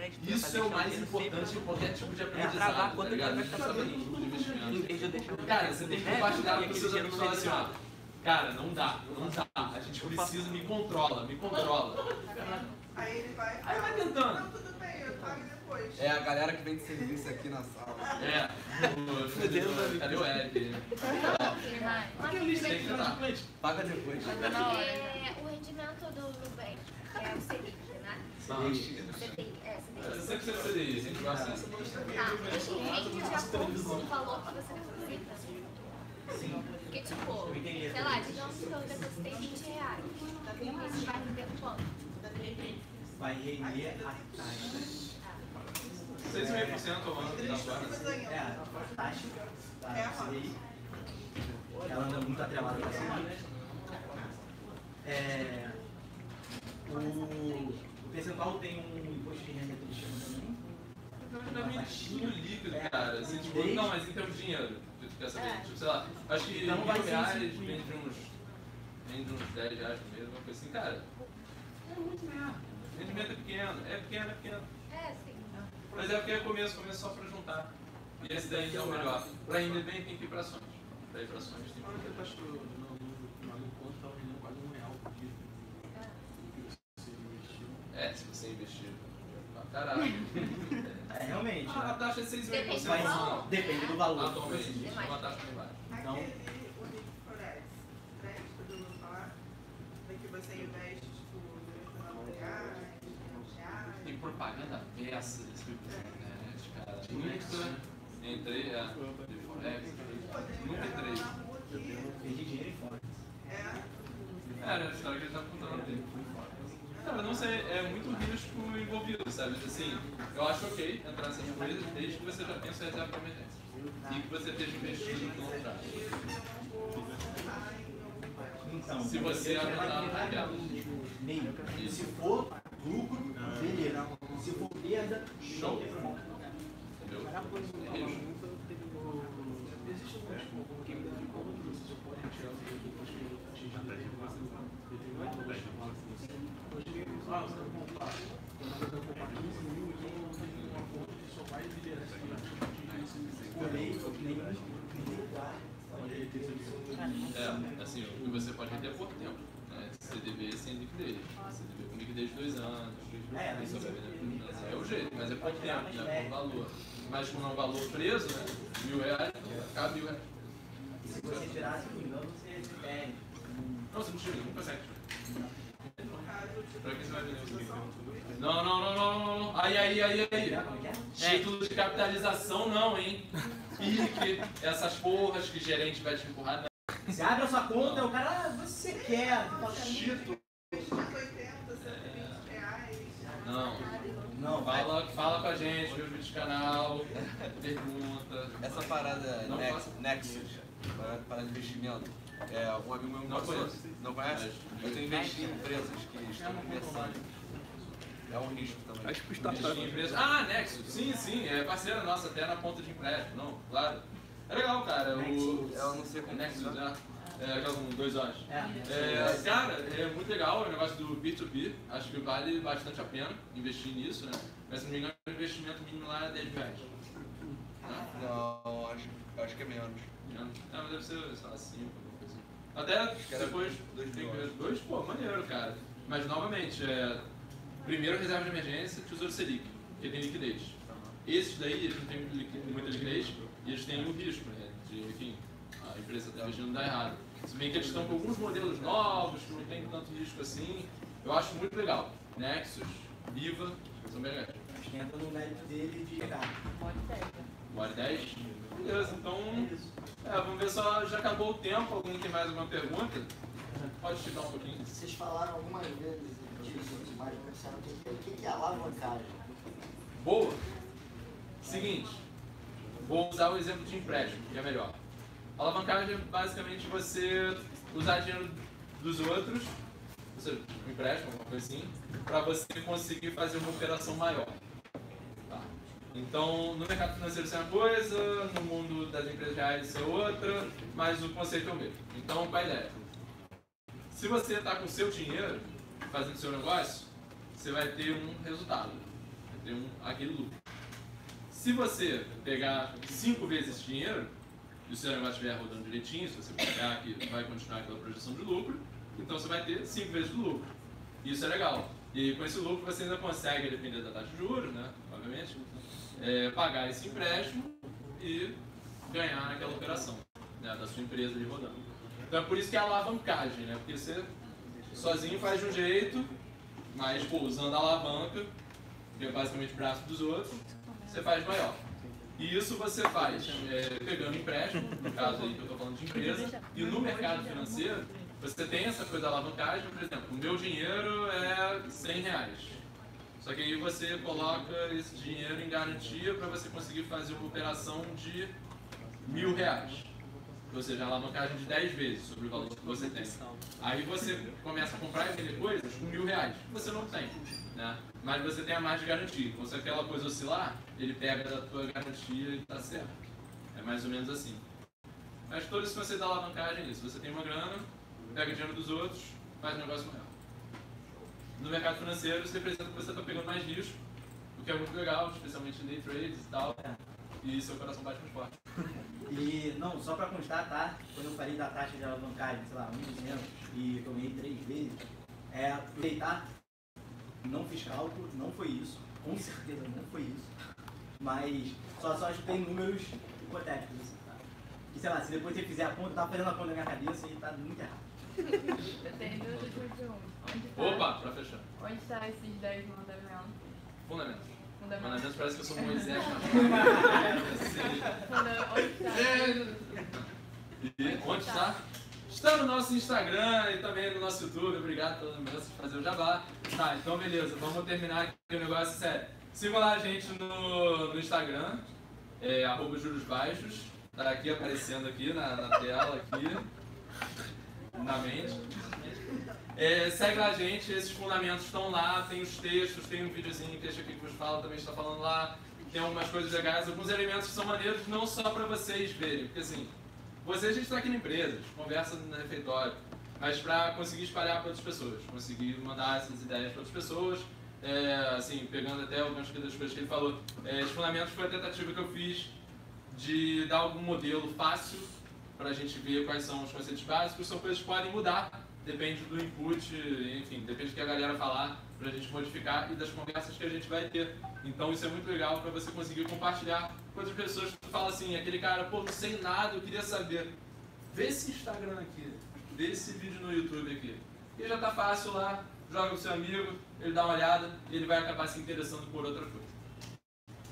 de crédito. Isso é o mais importante em qualquer tipo de É travar aprendizado, tá quanto vai gastar sabe pra nem tipo de Em vez de eu deixar Cara, você tem que É, compartilhar com seus dinheiro amigos e não falar assim, vem ó. Cara, não dá, não dá. A gente precisa, me controla, me controla. Aí ele vai. Aí vai tentando. Não, tudo bem, eu pago depois. É a galera que vende serviço aqui na sala. É. Cadê o Eric? Quem mais? Tem que tentar. Paga depois. Tá na hora. É, o rendimento do Nubank, que é o Selic, né? Ah. É, É. Sempre você. Tá, valor que você deposita. Sim. Porque, tipo, sei lá, digamos que eu depositei 20 reais. Vai render quanto? Vai render a taxa. 6,5% ao ano da sua. É, a taxa. Ela anda muito atrelada com a. É, o, o percentual tem um imposto de renda que eles chamam baixinho líquido, cara. Assim, tipo, não, mas em termos de dinheiro, tu quer saber? Tipo, sei lá, acho que Então mil reais entre uns rende uns 10 reais por mês, uma coisa assim, cara, é muito merda. O rendimento é pequeno, é pequeno, é pequeno. É, sim. Mas é porque é começo, começo só para juntar. E esse daí é o melhor. Para ir bem tem que ir para ações. Para ir para ações tem que ir você investir. É, se você investir pra caralho. É, realmente. Ah, a taxa é 6,5%. Depende do valor. Depende do valor. Atualmente, é uma taxa bem baixa. Então, né? que todo mundo fala, é que você investe, tipo, 99 reais, 500 reais. Tem propaganda peça desse tipo de internet, cara. Nunca entrei a de Forex. Nunca entrei. perdi dinheiro em. É, né? A história que ele tá contando dele. Sei, é muito risco envolvido, sabe? Assim, eu acho ok entrar nessas coisas desde que você já tenha sua reserva para emergência. E que você esteja investido no longo prazo. Então, Se você aguentar no mercado. meio. Se for lucro, beleza. Se for perda, Show. Entendeu? Existe tipo, de como que você pode retirar o dinheiro depois que determinado ah, você vai comprar, quando você vai comprar 15 mil, então você tem uma conta que só vai liberar esse dinheiro. Por lei, nem É, assim, o que você pode reter é pouco tempo. Né? CDB sem liquidez. CDB com liquidez de dois anos. É, Isso por finanças. é o jeito, mas é pouco tempo, né? Com valor. Mas como é um valor preso, né? Mil reais, cabe mil reais. Se você tirar, se não me engano, você perde. Não, você não tira, não consegue. Não, não, não, não, não, não. Aí, aí, aí, aí. Título de capitalização não, hein? Pique, essas porras que gerente vai te empurrar, não. Você abre a sua conta, o cara, ah, você quer, título. Não. Não, fala, fala com a gente, vê o vídeo do canal, pergunta. Essa parada Não. Nexus, parada de investimento, é, um amigo meu me Não conheço. Não conhece? Eu tenho investido em empresas que estão começando. É um risco também. Acho que Investir em empresa. Ah, Nexus, sim, sim, é parceira nossa, até na ponta de empréstimo, não, claro. É legal, cara. O... Eu não sei como Nexus, né? É aquela com dois olhos. É. É, cara, é muito legal o negócio do P2P. Acho que vale bastante a pena investir nisso, né? Mas se não me engano, o investimento mínimo lá é 10 reais. Não, acho, acho que é menos. Não, mas deve ser, sei lá, 5, alguma coisa assim. Até depois. dois pô, maneiro, cara. Mas novamente, é. Primeiro reserva de emergência, Tesouro Selic, que tem liquidez. Esses daí, eles não têm muita liquidez e eles têm o risco, né? De, enfim, a empresa está investindo dar errado. Se bem que eles estão com alguns modelos novos, que não tem tanto risco assim, eu acho muito legal. Nexus, Viva, são bem legais. Acho que entra no mérito dele de chegar. Bora 10? Beleza, então. É, vamos ver só. Já acabou o tempo. Alguém tem mais alguma pergunta? Pode esticar um pouquinho. Vocês falaram algumas vezes disso, mas não disseram o que é. Alavancagem? Boa. Seguinte. Vou usar o exemplo de empréstimo, que é melhor. Alavancagem é basicamente você usar dinheiro dos outros, ou seja, um empréstimo, alguma coisa assim, para você conseguir fazer uma operação maior. Então, no mercado financeiro isso é uma coisa, no mundo das empresas reais isso é outra, mas o conceito é o mesmo. Então, qual a ideia? Se você está com o seu dinheiro fazendo seu negócio, você vai ter um resultado, vai ter um, aquele lucro. Se você pegar cinco vezes esse dinheiro, e o seu negócio estiver rodando direitinho, se você pegar que vai continuar aquela projeção de lucro, então você vai ter cinco vezes o lucro. Isso é legal. E com esse lucro você ainda consegue, depender da taxa de juros, né, obviamente, é, pagar esse empréstimo e ganhar naquela operação né, da sua empresa ali rodando. Então é por isso que é alavancagem, né? Porque você sozinho faz de um jeito, mas pô, usando a alavanca, que é basicamente o braço dos outros, você faz maior. E isso você faz é, pegando empréstimo, no caso aí que eu estou falando de empresa, e no mercado financeiro você tem essa coisa da alavancagem, por exemplo, o meu dinheiro é 100 reais. Só que aí você coloca esse dinheiro em garantia para você conseguir fazer uma operação de mil reais. Ou seja, a alavancagem de 10 vezes sobre o valor que você tem. Aí você começa a comprar e vender coisas com mil reais, você não tem. Né? Mas você tem a margem de garantia. Então, se aquela coisa oscilar, ele pega da tua garantia e está certo. É mais ou menos assim. Mas todo esse conceito da alavancagem é isso. Você tem uma grana, pega dinheiro dos outros, faz negócio com ela no mercado financeiro isso representa que você está pegando mais risco, o que é muito legal, especialmente em day trades e tal. É. E seu coração bate mais forte. E, não, só para constar, tá? Quando eu falei da taxa de alavancagem, sei lá, 1% e tomei três vezes, é, deitar, não fiz cálculo, não foi isso, com certeza não foi isso, mas só, só tem números hipotéticos, assim, tá? E sei lá, se depois você fizer a conta, tá perdendo a conta na minha cabeça e tá muito errado. Eu tenho 2021. Tá? Opa, para pra fechar. Onde está esses 10 mandamentos? Fundamentos. Fundamentos. Mandamentos parece que eu sou Moisés, mas. onde está? Tá? Está no nosso Instagram e também no nosso YouTube. Obrigado pela lembrança de fazer o jabá. Tá, então beleza, vamos terminar aqui o negócio sério. Sigam lá a gente no, no Instagram, é, arroba juros baixos. Tá aqui aparecendo aqui na, na tela aqui. Na mente. É, segue lá a gente, esses fundamentos estão lá, tem os textos, tem um videozinho que este aqui que vos fala também está falando lá, tem algumas coisas legais, alguns elementos que são maneiros não só para vocês verem, porque assim, você a gente está aqui na empresa, conversa no refeitório, mas para conseguir espalhar para outras pessoas, conseguir mandar essas ideias para outras pessoas, é, assim, pegando até algumas coisas que ele falou, é, os fundamentos foi a tentativa que eu fiz de dar algum modelo fácil para a gente ver quais são os conceitos básicos, são coisas que podem mudar, depende do input, enfim, depende do que a galera falar para a gente modificar e das conversas que a gente vai ter. Então isso é muito legal para você conseguir compartilhar com outras pessoas que falam assim, aquele cara, pô, não sei nada, eu queria saber. Vê esse Instagram aqui, vê esse vídeo no YouTube aqui. E já tá fácil lá, joga o seu amigo, ele dá uma olhada e ele vai acabar se interessando por outra coisa.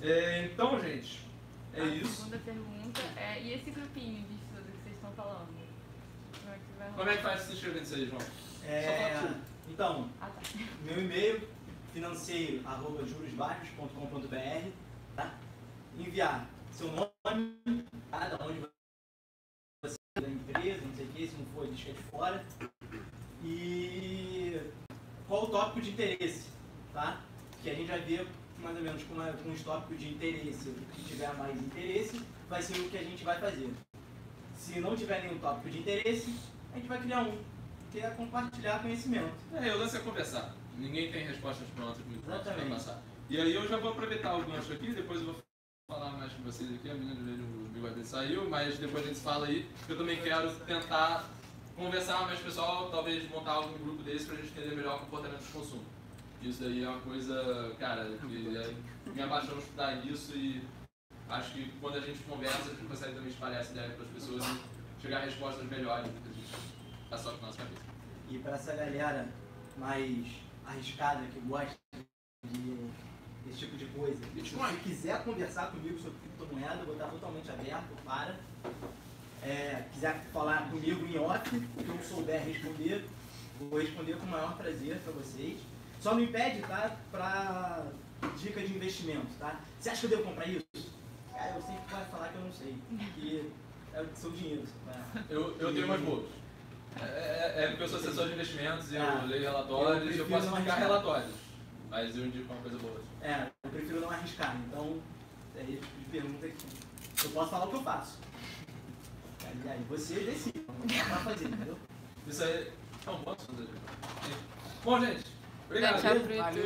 É, então, gente, é a isso. segunda pergunta é, e esse grupinho de estudo que vocês estão falando? Como é que faz se inscrever nisso aí, João? É, então, Ah, tá. meu e-mail, financeiro.jurosbaixos.com.br, tá? Enviar seu nome, tá? Da onde você é da empresa, não sei o que, se não for, deixa de fora. E qual o tópico de interesse, tá? Que a gente vai ver mais ou menos com, uma, com os tópicos de interesse, o que tiver mais interesse, vai ser o que a gente vai fazer. Se não tiver nenhum tópico de interesse, a gente vai criar um, que é compartilhar conhecimento. É, o lance é conversar. Ninguém tem respostas prontas muito prontas para Exatamente. passar. E aí eu já vou aproveitar o gancho aqui, depois eu vou falar mais com vocês aqui. A menina dele, o bigode saiu, mas depois a gente fala aí. que Eu também quero tentar conversar mais pessoal, talvez montar algum grupo desse pra gente entender melhor o comportamento de consumo. Isso daí é uma coisa, cara, que é minha paixão estudar isso e acho que quando a gente conversa, a gente consegue também espalhar essa ideia para as pessoas e chegar a respostas melhores passou na nossa cabeça. E para essa galera mais arriscada que gosta de desse tipo de coisa, se quiser conversar comigo sobre criptomoeda, eu vou estar totalmente aberto para. É, quiser falar comigo em off, que eu souber responder, vou responder com o maior prazer para vocês. Só não impede, tá? Para dica de investimento, tá? Você acha que eu devo comprar isso? Cara, eu sempre vai falar que eu não sei. Que é o seu dinheiro. Tá? Eu, eu tenho umas boas. É, é, é porque eu sou assessor de investimentos e eu Ah, leio eu relatórios, eu, prefiro posso não indicar arriscar. relatórios, mas eu indico uma coisa boa. É, eu prefiro não arriscar. Então, é esse tipo de pergunta que eu posso falar o que eu faço. E aí você decide, não dá pra fazer, entendeu? Isso aí é um bom assunto. Bom, gente, obrigado. YouTube. Valeu.